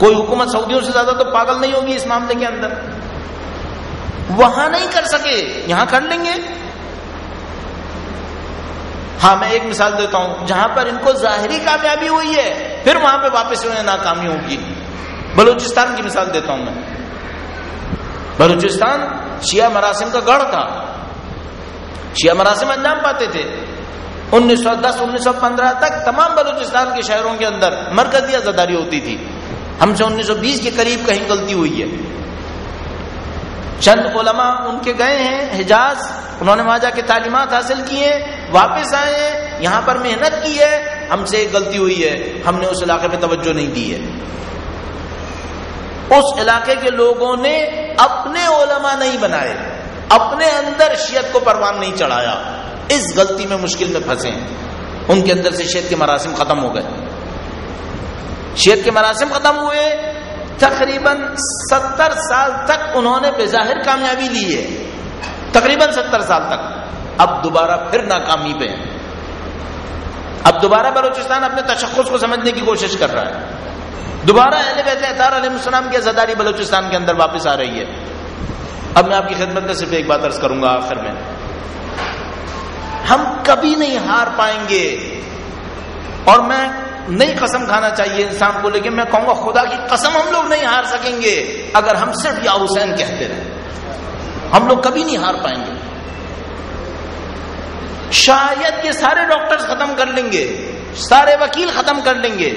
कोई हुकूमत सऊदियों से ज़्यादा तो पागल नहीं होगी इस मामले के अंदर। वहाँ नहीं कर सके, यहाँ कर लेंगे। हाँ मैं एक मिसाल देता हूँ। जहाँ पर इनको जाहिरी कामयाबी हुई है, फिर वहाँ पे वापस उन्हें नाकामी होगी। बलूचिस्तान की मिसाल देता हूँ मैं। बलूचिस्तान शिया मरासिम का गढ़ था। शिया मरासिम अंजाम पाते थे। 1910 1915 तक तमाम बलूचिस्तान के शहरों के अंदर मरकजिया आजादारी होती थी। हमसे 1920 के करीब कहीं गलती हुई है। चंद ओलमा उनके गए हैं, हिजाज, उन्होंने वहाँ जाके तालीमत हासिल किए, वापस आए हैं यहाँ पर मेहनत की है, हमसे एक गलती हुई है, हमने उस इलाके में तवज्जो नहीं दी है। उस इलाके के लोगों ने अपने ओलमा नहीं बनाए, अपने अंदर शियत को परवान नहीं चढ़ाया, इस गलती में मुश्किल में फंसे उनके अंदर से शेत के मरासिम खत्म हो गए। शेत के मरासिम खत्म हुए तकरीबन सत्तर साल तक उन्होंने बेजाहिर कामयाबी ली है। तकरीबन सत्तर साल तक। अब दोबारा फिर नाकामी पे अब दोबारा बलोचिस्तान अपने तशखस को समझने की कोशिश कर रहा है। दोबारा अहल की आजादारी बलोचिस्तान के अंदर वापस आ रही है। अब मैं आपकी खिदमत में सिर्फ़ एक बात अर्ज़ करूँगा आखिर में। हम कभी नहीं हार पाएँगे। और मैं नई कसम खाना चाहिए इंसान को लेकिन मैं कहूँगा खुदा की कसम हम लोग नहीं हार सकेंगे अगर हम सिर्फ़ या हुसैन कहते रहे। हम लोग कभी नहीं हार पाएँगे। शायद ये सारे डॉक्टर्स खत्म कर लेंगे सारे वकील खत्म कर लेंगे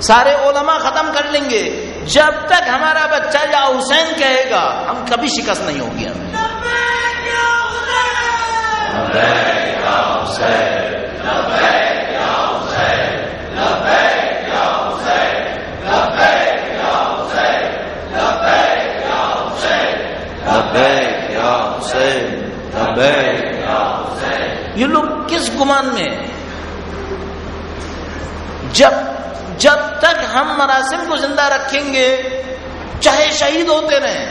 सारे ओलमा खत्म कर लेंगे। जब तक हमारा बच्चा या हुसैन कहेगा हम कभी शिकस्त नहीं होगी। हमें ये लोग किस गुमान में जब जब तक हम मरासिम को ज़िंदा रखेंगे, चाहे शहीद होते रहे,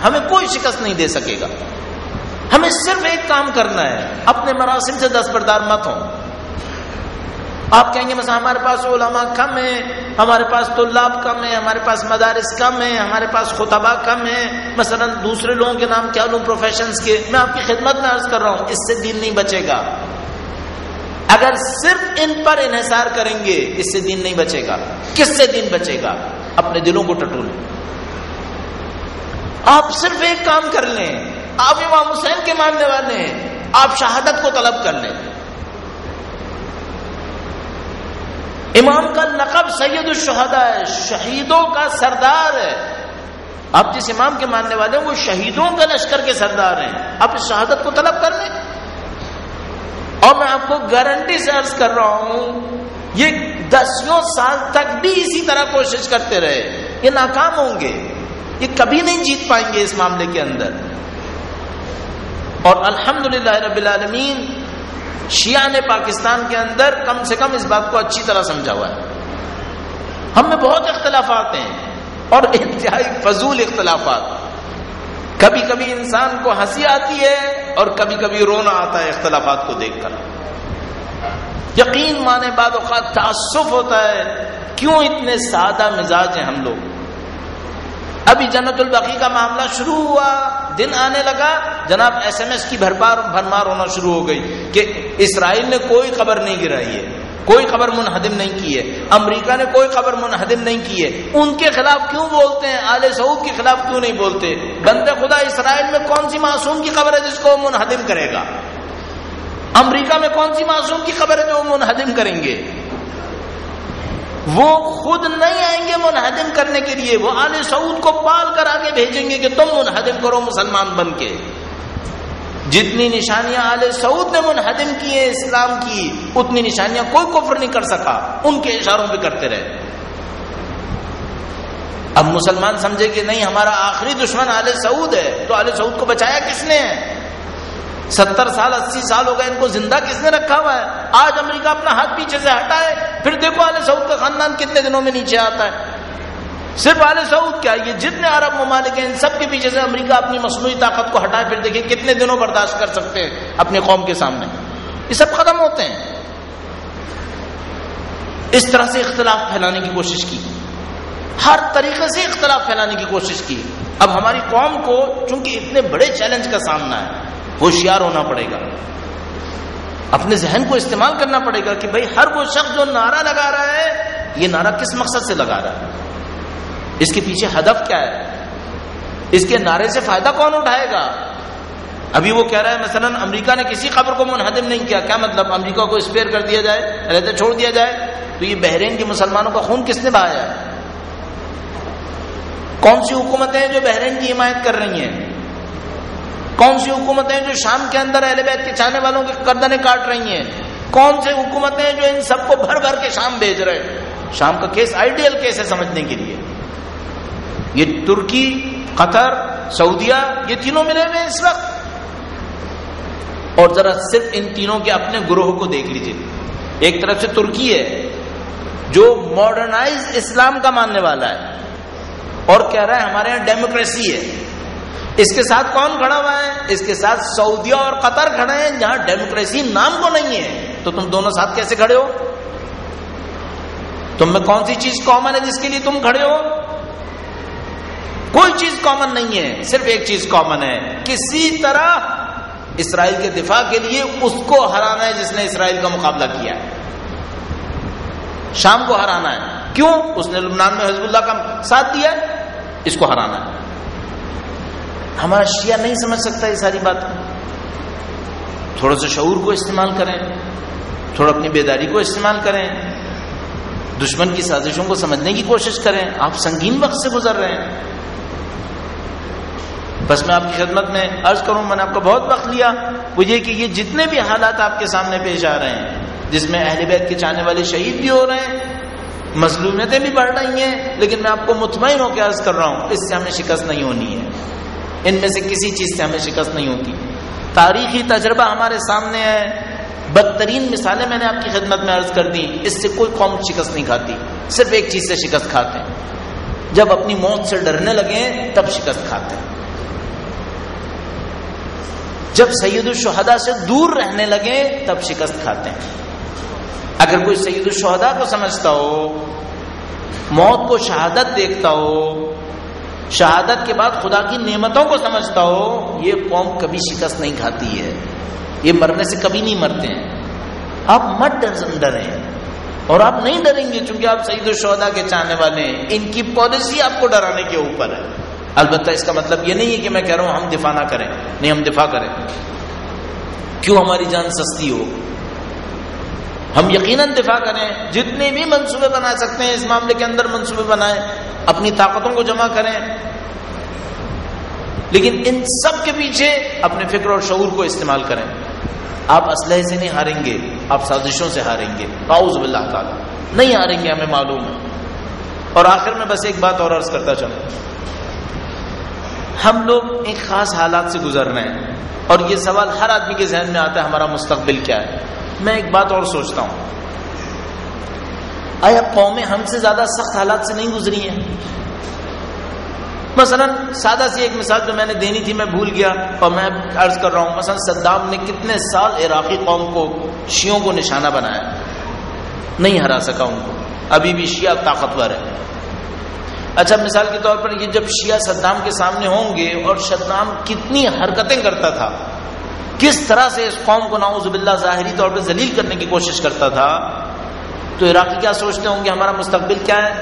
हमें कोई शिकस्त नहीं दे सकेगा। हमें सिर्फ़ एक काम करना है, अपने मरासिम से दस बरदार मत हो। आप कहेंगे मसा हमारे पास ओलामा कम है, हमारे पास तुल्लाब कम है, हमारे पास मदारस कम है, हमारे पास खुतबा कम है। मसलन, दूसरे लोगों के नाम क्या लू प्रोफेशन के? मैं आपकी खिदमत में अर्ज़ कर रहा हूँ, इससे दिन नहीं बचेगा। अगर सिर्फ़ इन पर इन्हिसार करेंगे, इससे दिन नहीं बचेगा। किससे दिन बचेगा? अपने दिलों को टटोल। आप सिर्फ़ एक काम कर लें, आप इमाम हुसैन के मानने वाले हैं, आप शहादत को तलब कर लें। इमाम का लकब सैयद शहदा है, शहीदों का सरदार है। आप जिस इमाम के मानने वाले हैं, वो शहीदों का लश्कर के सरदार हैं। आप इस शहादत को तलब कर लें। और मैं आपको गारंटी से अर्ज़ कर रहा हूँ, ये दसियों साल तक भी इसी तरह कोशिश करते रहे। ये नाकाम होंगे। ये कभी नहीं जीत पाएँगे इस मामले के अंदर। और अल्हम्दुलिल्लाह रब्बिल आलमीन शिया ने पाकिस्तान के अंदर कम से कम इस बात को अच्छी तरह समझा हुआ है। हम में बहुत इख्तलाफात हैं और इंतहाई फजूल इख्तलाफात। कभी कभी इंसान को हँसी आती है और कभी कभी रोना आता है इख्तलाफात को देखकर। यकीन माने बाद तासुफ होता है। क्यों इतने सादा मिजाज हैं हम लोग? अभी जन्नतुल बकी का मामला शुरू हुआ, दिन आने लगा। जनाब एसएमएस की भरपार भरमार होना शुरू हो गई कि इसराइल ने कोई खबर नहीं गिराई है, कोई खबर मुनहदिम नहीं की है, अमेरिका ने कोई खबर मुनहदिम नहीं की है। उनके खिलाफ क्यों बोलते हैं? आले सऊद के खिलाफ क्यों नहीं बोलते? बंदे खुदा इसराइल में कौन सी मासूम की खबर है जिसको मुनहदिम करेगा? अमेरिका में कौन सी मासूम की खबर है जो मुनहदिम करेंगे? वो खुद नहीं आएँगे मुनहदिम करने के लिए। वो आले सऊद को पाल कर आगे भेजेंगे कि तुम मुनहदिम करो मुसलमान बन के जितनी निशानियाँ आले सऊद ने मुनहदिम की है, इस्लाम की, उतनी निशानियाँ कोई कुफर नहीं कर सका। उनके इशारों पे करते रहे। अब मुसलमान समझे कि नहीं, हमारा आखिरी दुश्मन आले सऊद है। तो आले सऊद को बचाया किसने? है सत्तर साल, अस्सी साल हो गए, इनको ज़िंदा किसने रखा हुआ है? आज अमेरिका अपना हाथ पीछे से हटाए। फिर देखो आले सऊद का खानदान कितने दिनों में नीचे आता है। सिर्फ़ आले सऊद क्या, ये जितने अरब ममालिक हैं, इन सब के पीछे से अमेरिका अपनी मसनू ताकत को हटाए, फिर देखिए कितने दिनों बर्दाश्त कर सकते हैं अपने कौम के सामने। ये सब खत्म होते हैं। इस तरह से इख्तलाफ फैलाने की कोशिश की। हर तरीके से इख्तलाफ फैलाने की कोशिश की। अब हमारी कौम को, चूँकि इतने बड़े चैलेंज का सामना है, होशियार होना पड़ेगा। अपने जहन को इस्तेमाल करना पड़ेगा कि भाई हर वो शख्स जो नारा लगा रहा है, ये नारा किस मकसद से लगा रहा है? इसके पीछे हदफ क्या है? इसके नारे से फ़ायदा कौन उठाएगा? अभी वो कह रहा है, मसलन, अमेरिका ने किसी खबर को मुनहदिम नहीं किया। क्या मतलब? अमेरिका को स्पेयर कर दिया जाए, रहते छोड़ दिया जाए? तो ये बहरीन के मुसलमानों का खून किसने बहाया कौन सी हुकूमतें हैं जो बहरीन की हिमायत कर रही हैं? कौन सी हुकूमतें जो शाम के अंदर अहल बैत के चाहने वालों की गर्दनें काट रही हैं? कौन सी हुकूमतें जो इन सबको भर भर के शाम भेज रहे हैं? शाम का केस आइडियल केस है समझने के लिए। ये तुर्की, कतर, सऊदिया, ये तीनों मिले हुए इस वक्त। और जरा सिर्फ़ इन तीनों के अपने ग्रोह को देख लीजिए। एक तरफ़ से तुर्की है, जो मॉडर्नाइज इस्लाम का मानने वाला है और कह रहा है, हमारे यहाँ डेमोक्रेसी है। इसके साथ कौन खड़ा हुआ है? इसके साथ सऊदिया और कतर खड़े हैं, जहाँ डेमोक्रेसी नाम को नहीं है। तो तुम दोनों साथ कैसे खड़े हो? तुम में कौन सी चीज़ कॉमन है जिसके लिए तुम खड़े हो? कोई चीज़ कॉमन नहीं है, सिर्फ़ एक चीज़ कॉमन है। किसी तरह इसराइल के दिफा के लिए उसको हराना है जिसने इसराइल का मुकाबला किया है। शाम को हराना है। क्यों? उसने लुबनान में हजबुल्ला का साथ दिया है, इसको हराना है। हमारा शिया नहीं समझ सकता ये सारी बात थोड़ा सा शूर को इस्तेमाल करें, थोड़ा अपनी बेदारी को इस्तेमाल करें, दुश्मन की साजिशों को समझने की कोशिश करें, आप संगीन वक्त से गुजर रहे हैं। बस मैं आपकी खिदमत में अर्ज़ करूँ, मैंने आपका बहुत वक्त लिया, वो ये कि ये जितने भी हालात आपके सामने पेश आ रहे हैं, जिसमें अहल बैत के चाहने वाले शहीद भी हो रहे हैं, मजलूमियतें भी बढ़ रही हैं, लेकिन मैं आपको मुतमिन होकर अर्ज़ कर रहा हूँ, इससे हमें शिकस्त नहीं होनी है। इनमें से किसी चीज़ से हमें शिकस्त नहीं होती। तारीखी तजर्बा हमारे सामने है। बदतरीन मिसालें मैंने आपकी खिदमत में अर्ज़ कर दी। इससे कोई कौम शिकस्त नहीं खाती। सिर्फ़ एक चीज़ से शिकस्त खाते हैं। जब अपनी मौत से डरने लगे, तब शिकस्त खाते हैं। जब सैयदुलशहदा से दूर रहने लगे, तब शिकस्त खाते हैं। अगर कोई सैयदुलशहदा को समझता हो, मौत को शहादत देखता हो शहादत के बाद खुदा की नेमतों को समझता हो, ये कौम कभी शिकस्त नहीं खाती है। ये मरने से कभी नहीं मरते हैं। आप मत डर और आप नहीं डरेंगे क्योंकि आप सईद के चाहने वाले हैं। इनकी पॉलिसी आपको डराने के ऊपर है। अलबत्ता इसका मतलब ये नहीं है कि मैं कह रहा हूँ, हम दिफा ना करें। नहीं, हम दिफा करें। क्यों हमारी जान सस्ती हो? हम यकीनन दिफा करें, जितने भी मंसूबे बना सकते हैं, इस मामले के अंदर मंसूबे बनाएँ, अपनी ताकतों को जमा करें। लेकिन इन सब के पीछे अपने फ़िक्र और शूर को इस्तेमाल करें। आप असलहे से नहीं हारेंगे, आप साजिशों से हारेंगे। काउज बिल्ला नहीं हारेंगे, हमें मालूम है। और आखिर में बस एक बात और अर्ज़ करता चलो। हम लोग एक खास हालात से गुजर रहे हैं, और ये सवाल हर आदमी के जहन में आता है, हमारा मुस्तबिल क्या है? मैं एक बात और सोचता हूँ। आया कौमें हमसे ज़्यादा सख्त हालात से नहीं गुजरी हैं। मसलन, सादा सी एक मिसाल जो मैंने देनी थी, मैं भूल गया और मैं अर्ज़ कर रहा हूँ, मसलन सद्दाम ने कितने साल इराकी कौम को, शियों को निशाना बनाया। नहीं हरा सका उनको। अभी भी शिया ताकतवर है। अच्छा मिसाल के तौर पर ये जब शिया सद्दाम के सामने होंगे और सद्दाम कितनी हरकतें करता था किस तरह से इस कौम को नाउजुबिल्ला ज़ाहरी तौर पर जलील करने की कोशिश करता था तो इराकी क्या सोचते होंगे, हमारा मुस्तबिल क्या है?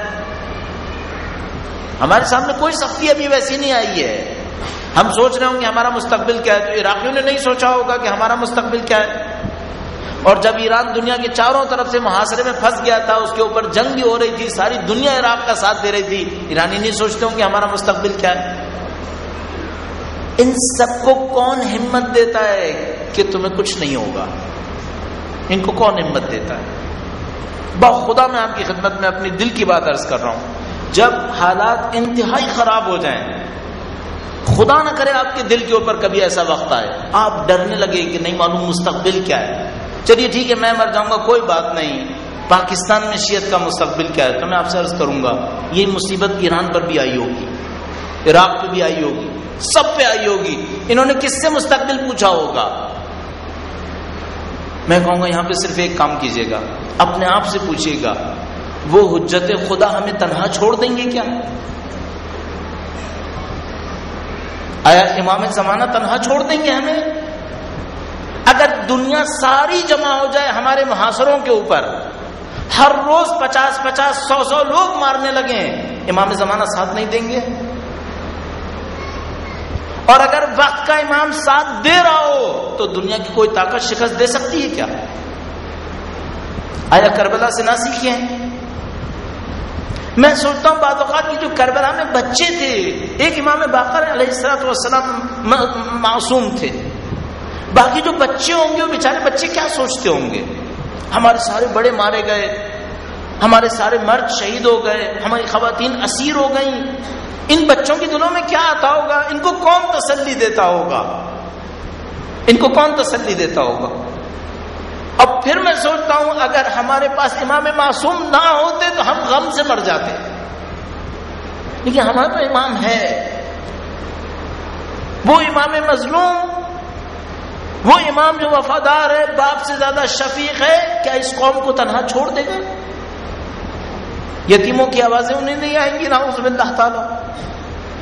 हमारे सामने कोई सख्ती अभी वैसी नहीं आई है। हम सोच रहे होंगे, हमारा मुस्तकबिल क्या है? तो इराकियों ने नहीं सोचा होगा कि हमारा मुस्तकबिल क्या है। और जब ईरान दुनिया के चारों तरफ़ से मुहासरे में फंस गया था, उसके ऊपर जंग भी हो रही थी, सारी दुनिया इराक का साथ दे रही थी, ईरानी नहीं सोचते होंगे, हमारा मुस्तबिल क्या है? इन सबको कौन हिम्मत देता है कि तुम्हें कुछ नहीं होगा? इनको कौन हिम्मत देता है? खुदा, मैं आपकी खिदमत में अपनी दिल की बात अर्ज़ कर रहा हूँ। जब हालात इंतहाई खराब हो जाएँ, खुदा ना करे आपके दिल के ऊपर कभी ऐसा वक्त आए। आप डरने लगे कि नहीं मालूम मुस्तकबिल क्या है। चलिए ठीक है, मैं मर जाऊँगा, कोई बात नहीं। पाकिस्तान में शीयत का मुस्तबिल क्या है? तो मैं आपसे अर्ज़ करूँगा, ये मुसीबत ईरान पर भी आई होगी, इराक पर भी आई होगी। सब पे आई होगी। इन्होंने किससे मुस्तबिल पूछा होगा? मैं कहूँगा, यहाँ पे सिर्फ़ एक काम कीजिएगा, अपने आप से पूछिएगा, वो हुज्जत खुदा हमें तनहा छोड़ देंगे क्या? आया, इमाम जमाना तनहा छोड़ देंगे हमें? अगर दुनिया सारी जमा हो जाए हमारे मुहासरों के ऊपर, हर रोज पचास पचास सौ सौ लोग मारने लगे, इमाम जमाना साथ नहीं देंगे? और अगर वक्त का इमाम साथ दे रहा हो तो दुनिया की कोई ताकत शिकस्त दे सकती है क्या? आया करबला से ना सीखे हैं? मैं सोचता हूँ बाद की, जो करबला में बच्चे थे, एक इमाम बाकर अलैहिस्सलाम मासूम थे। बाकी जो बच्चे होंगे, वो बेचारे बच्चे क्या सोचते होंगे? हमारे सारे बड़े मारे गए, हमारे सारे मर्द शहीद हो गए, हमारी खातन असीर हो गई इन बच्चों के दिलों में क्या आता होगा? इनको कौन तसल्ली देता होगा? इनको कौन तसल्ली देता होगा? अब फिर मैं सोचता हूँ, अगर हमारे पास इमाम मासूम ना होते तो हम गम से मर जाते। लेकिन हमारा तो इमाम है। वो इमाम मजलूम, वो इमाम जो वफादार है, बाप से ज़्यादा शफीक है, क्या इस कौम को तनहा छोड़ देगा? यतीमों की आवाज़ें उन्हें नहीं आएँगी ना उसमें ताला।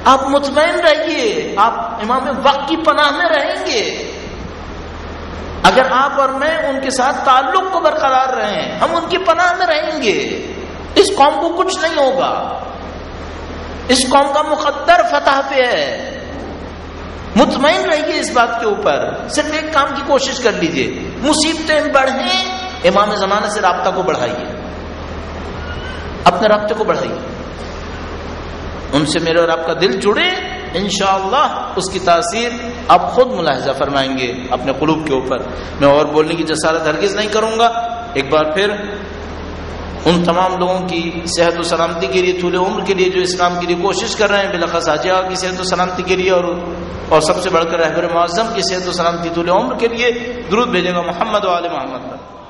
आप मुतमैन रहिए, आप इमाम वक्त की पनाह में रहेंगे। अगर आप और मैं उनके साथ ताल्लुक को बरकरार रहे, हम उनकी पनाह में रहेंगे। इस कौम को कुछ नहीं होगा। इस कौम का मुकद्दर फतह पे है। मुतमिन रहिए इस बात के ऊपर। सिर्फ़ एक काम की कोशिश कर लीजिए। मुसीबतें बढ़ें, इमाम जमाने से रबता को बढ़ाइए। अपने रबते को बढ़ाइए। उनसे मेरे और आपका दिल जुड़े इनशाला उसकी तासीर आप खुद मुलाहजा फरमाएँगे अपने कुलूब के ऊपर। मैं और बोलने की जसारत हरगिज नहीं करूँगा। एक बार फिर, उन तमाम लोगों की सेहत व सलामती के लिए, थूले उम्र के लिए जो इस्लाम के लिए कोशिश कर रहे हैं, बिलखस आजिया की सेहत व सलामती के लिए और और सबसे बढ़कर रहबर मुआजम की सेहत व सलामती थूले उम्र के लिए, दुरुद भेजेगा मोहम्मद वाल मोहम्मद पर।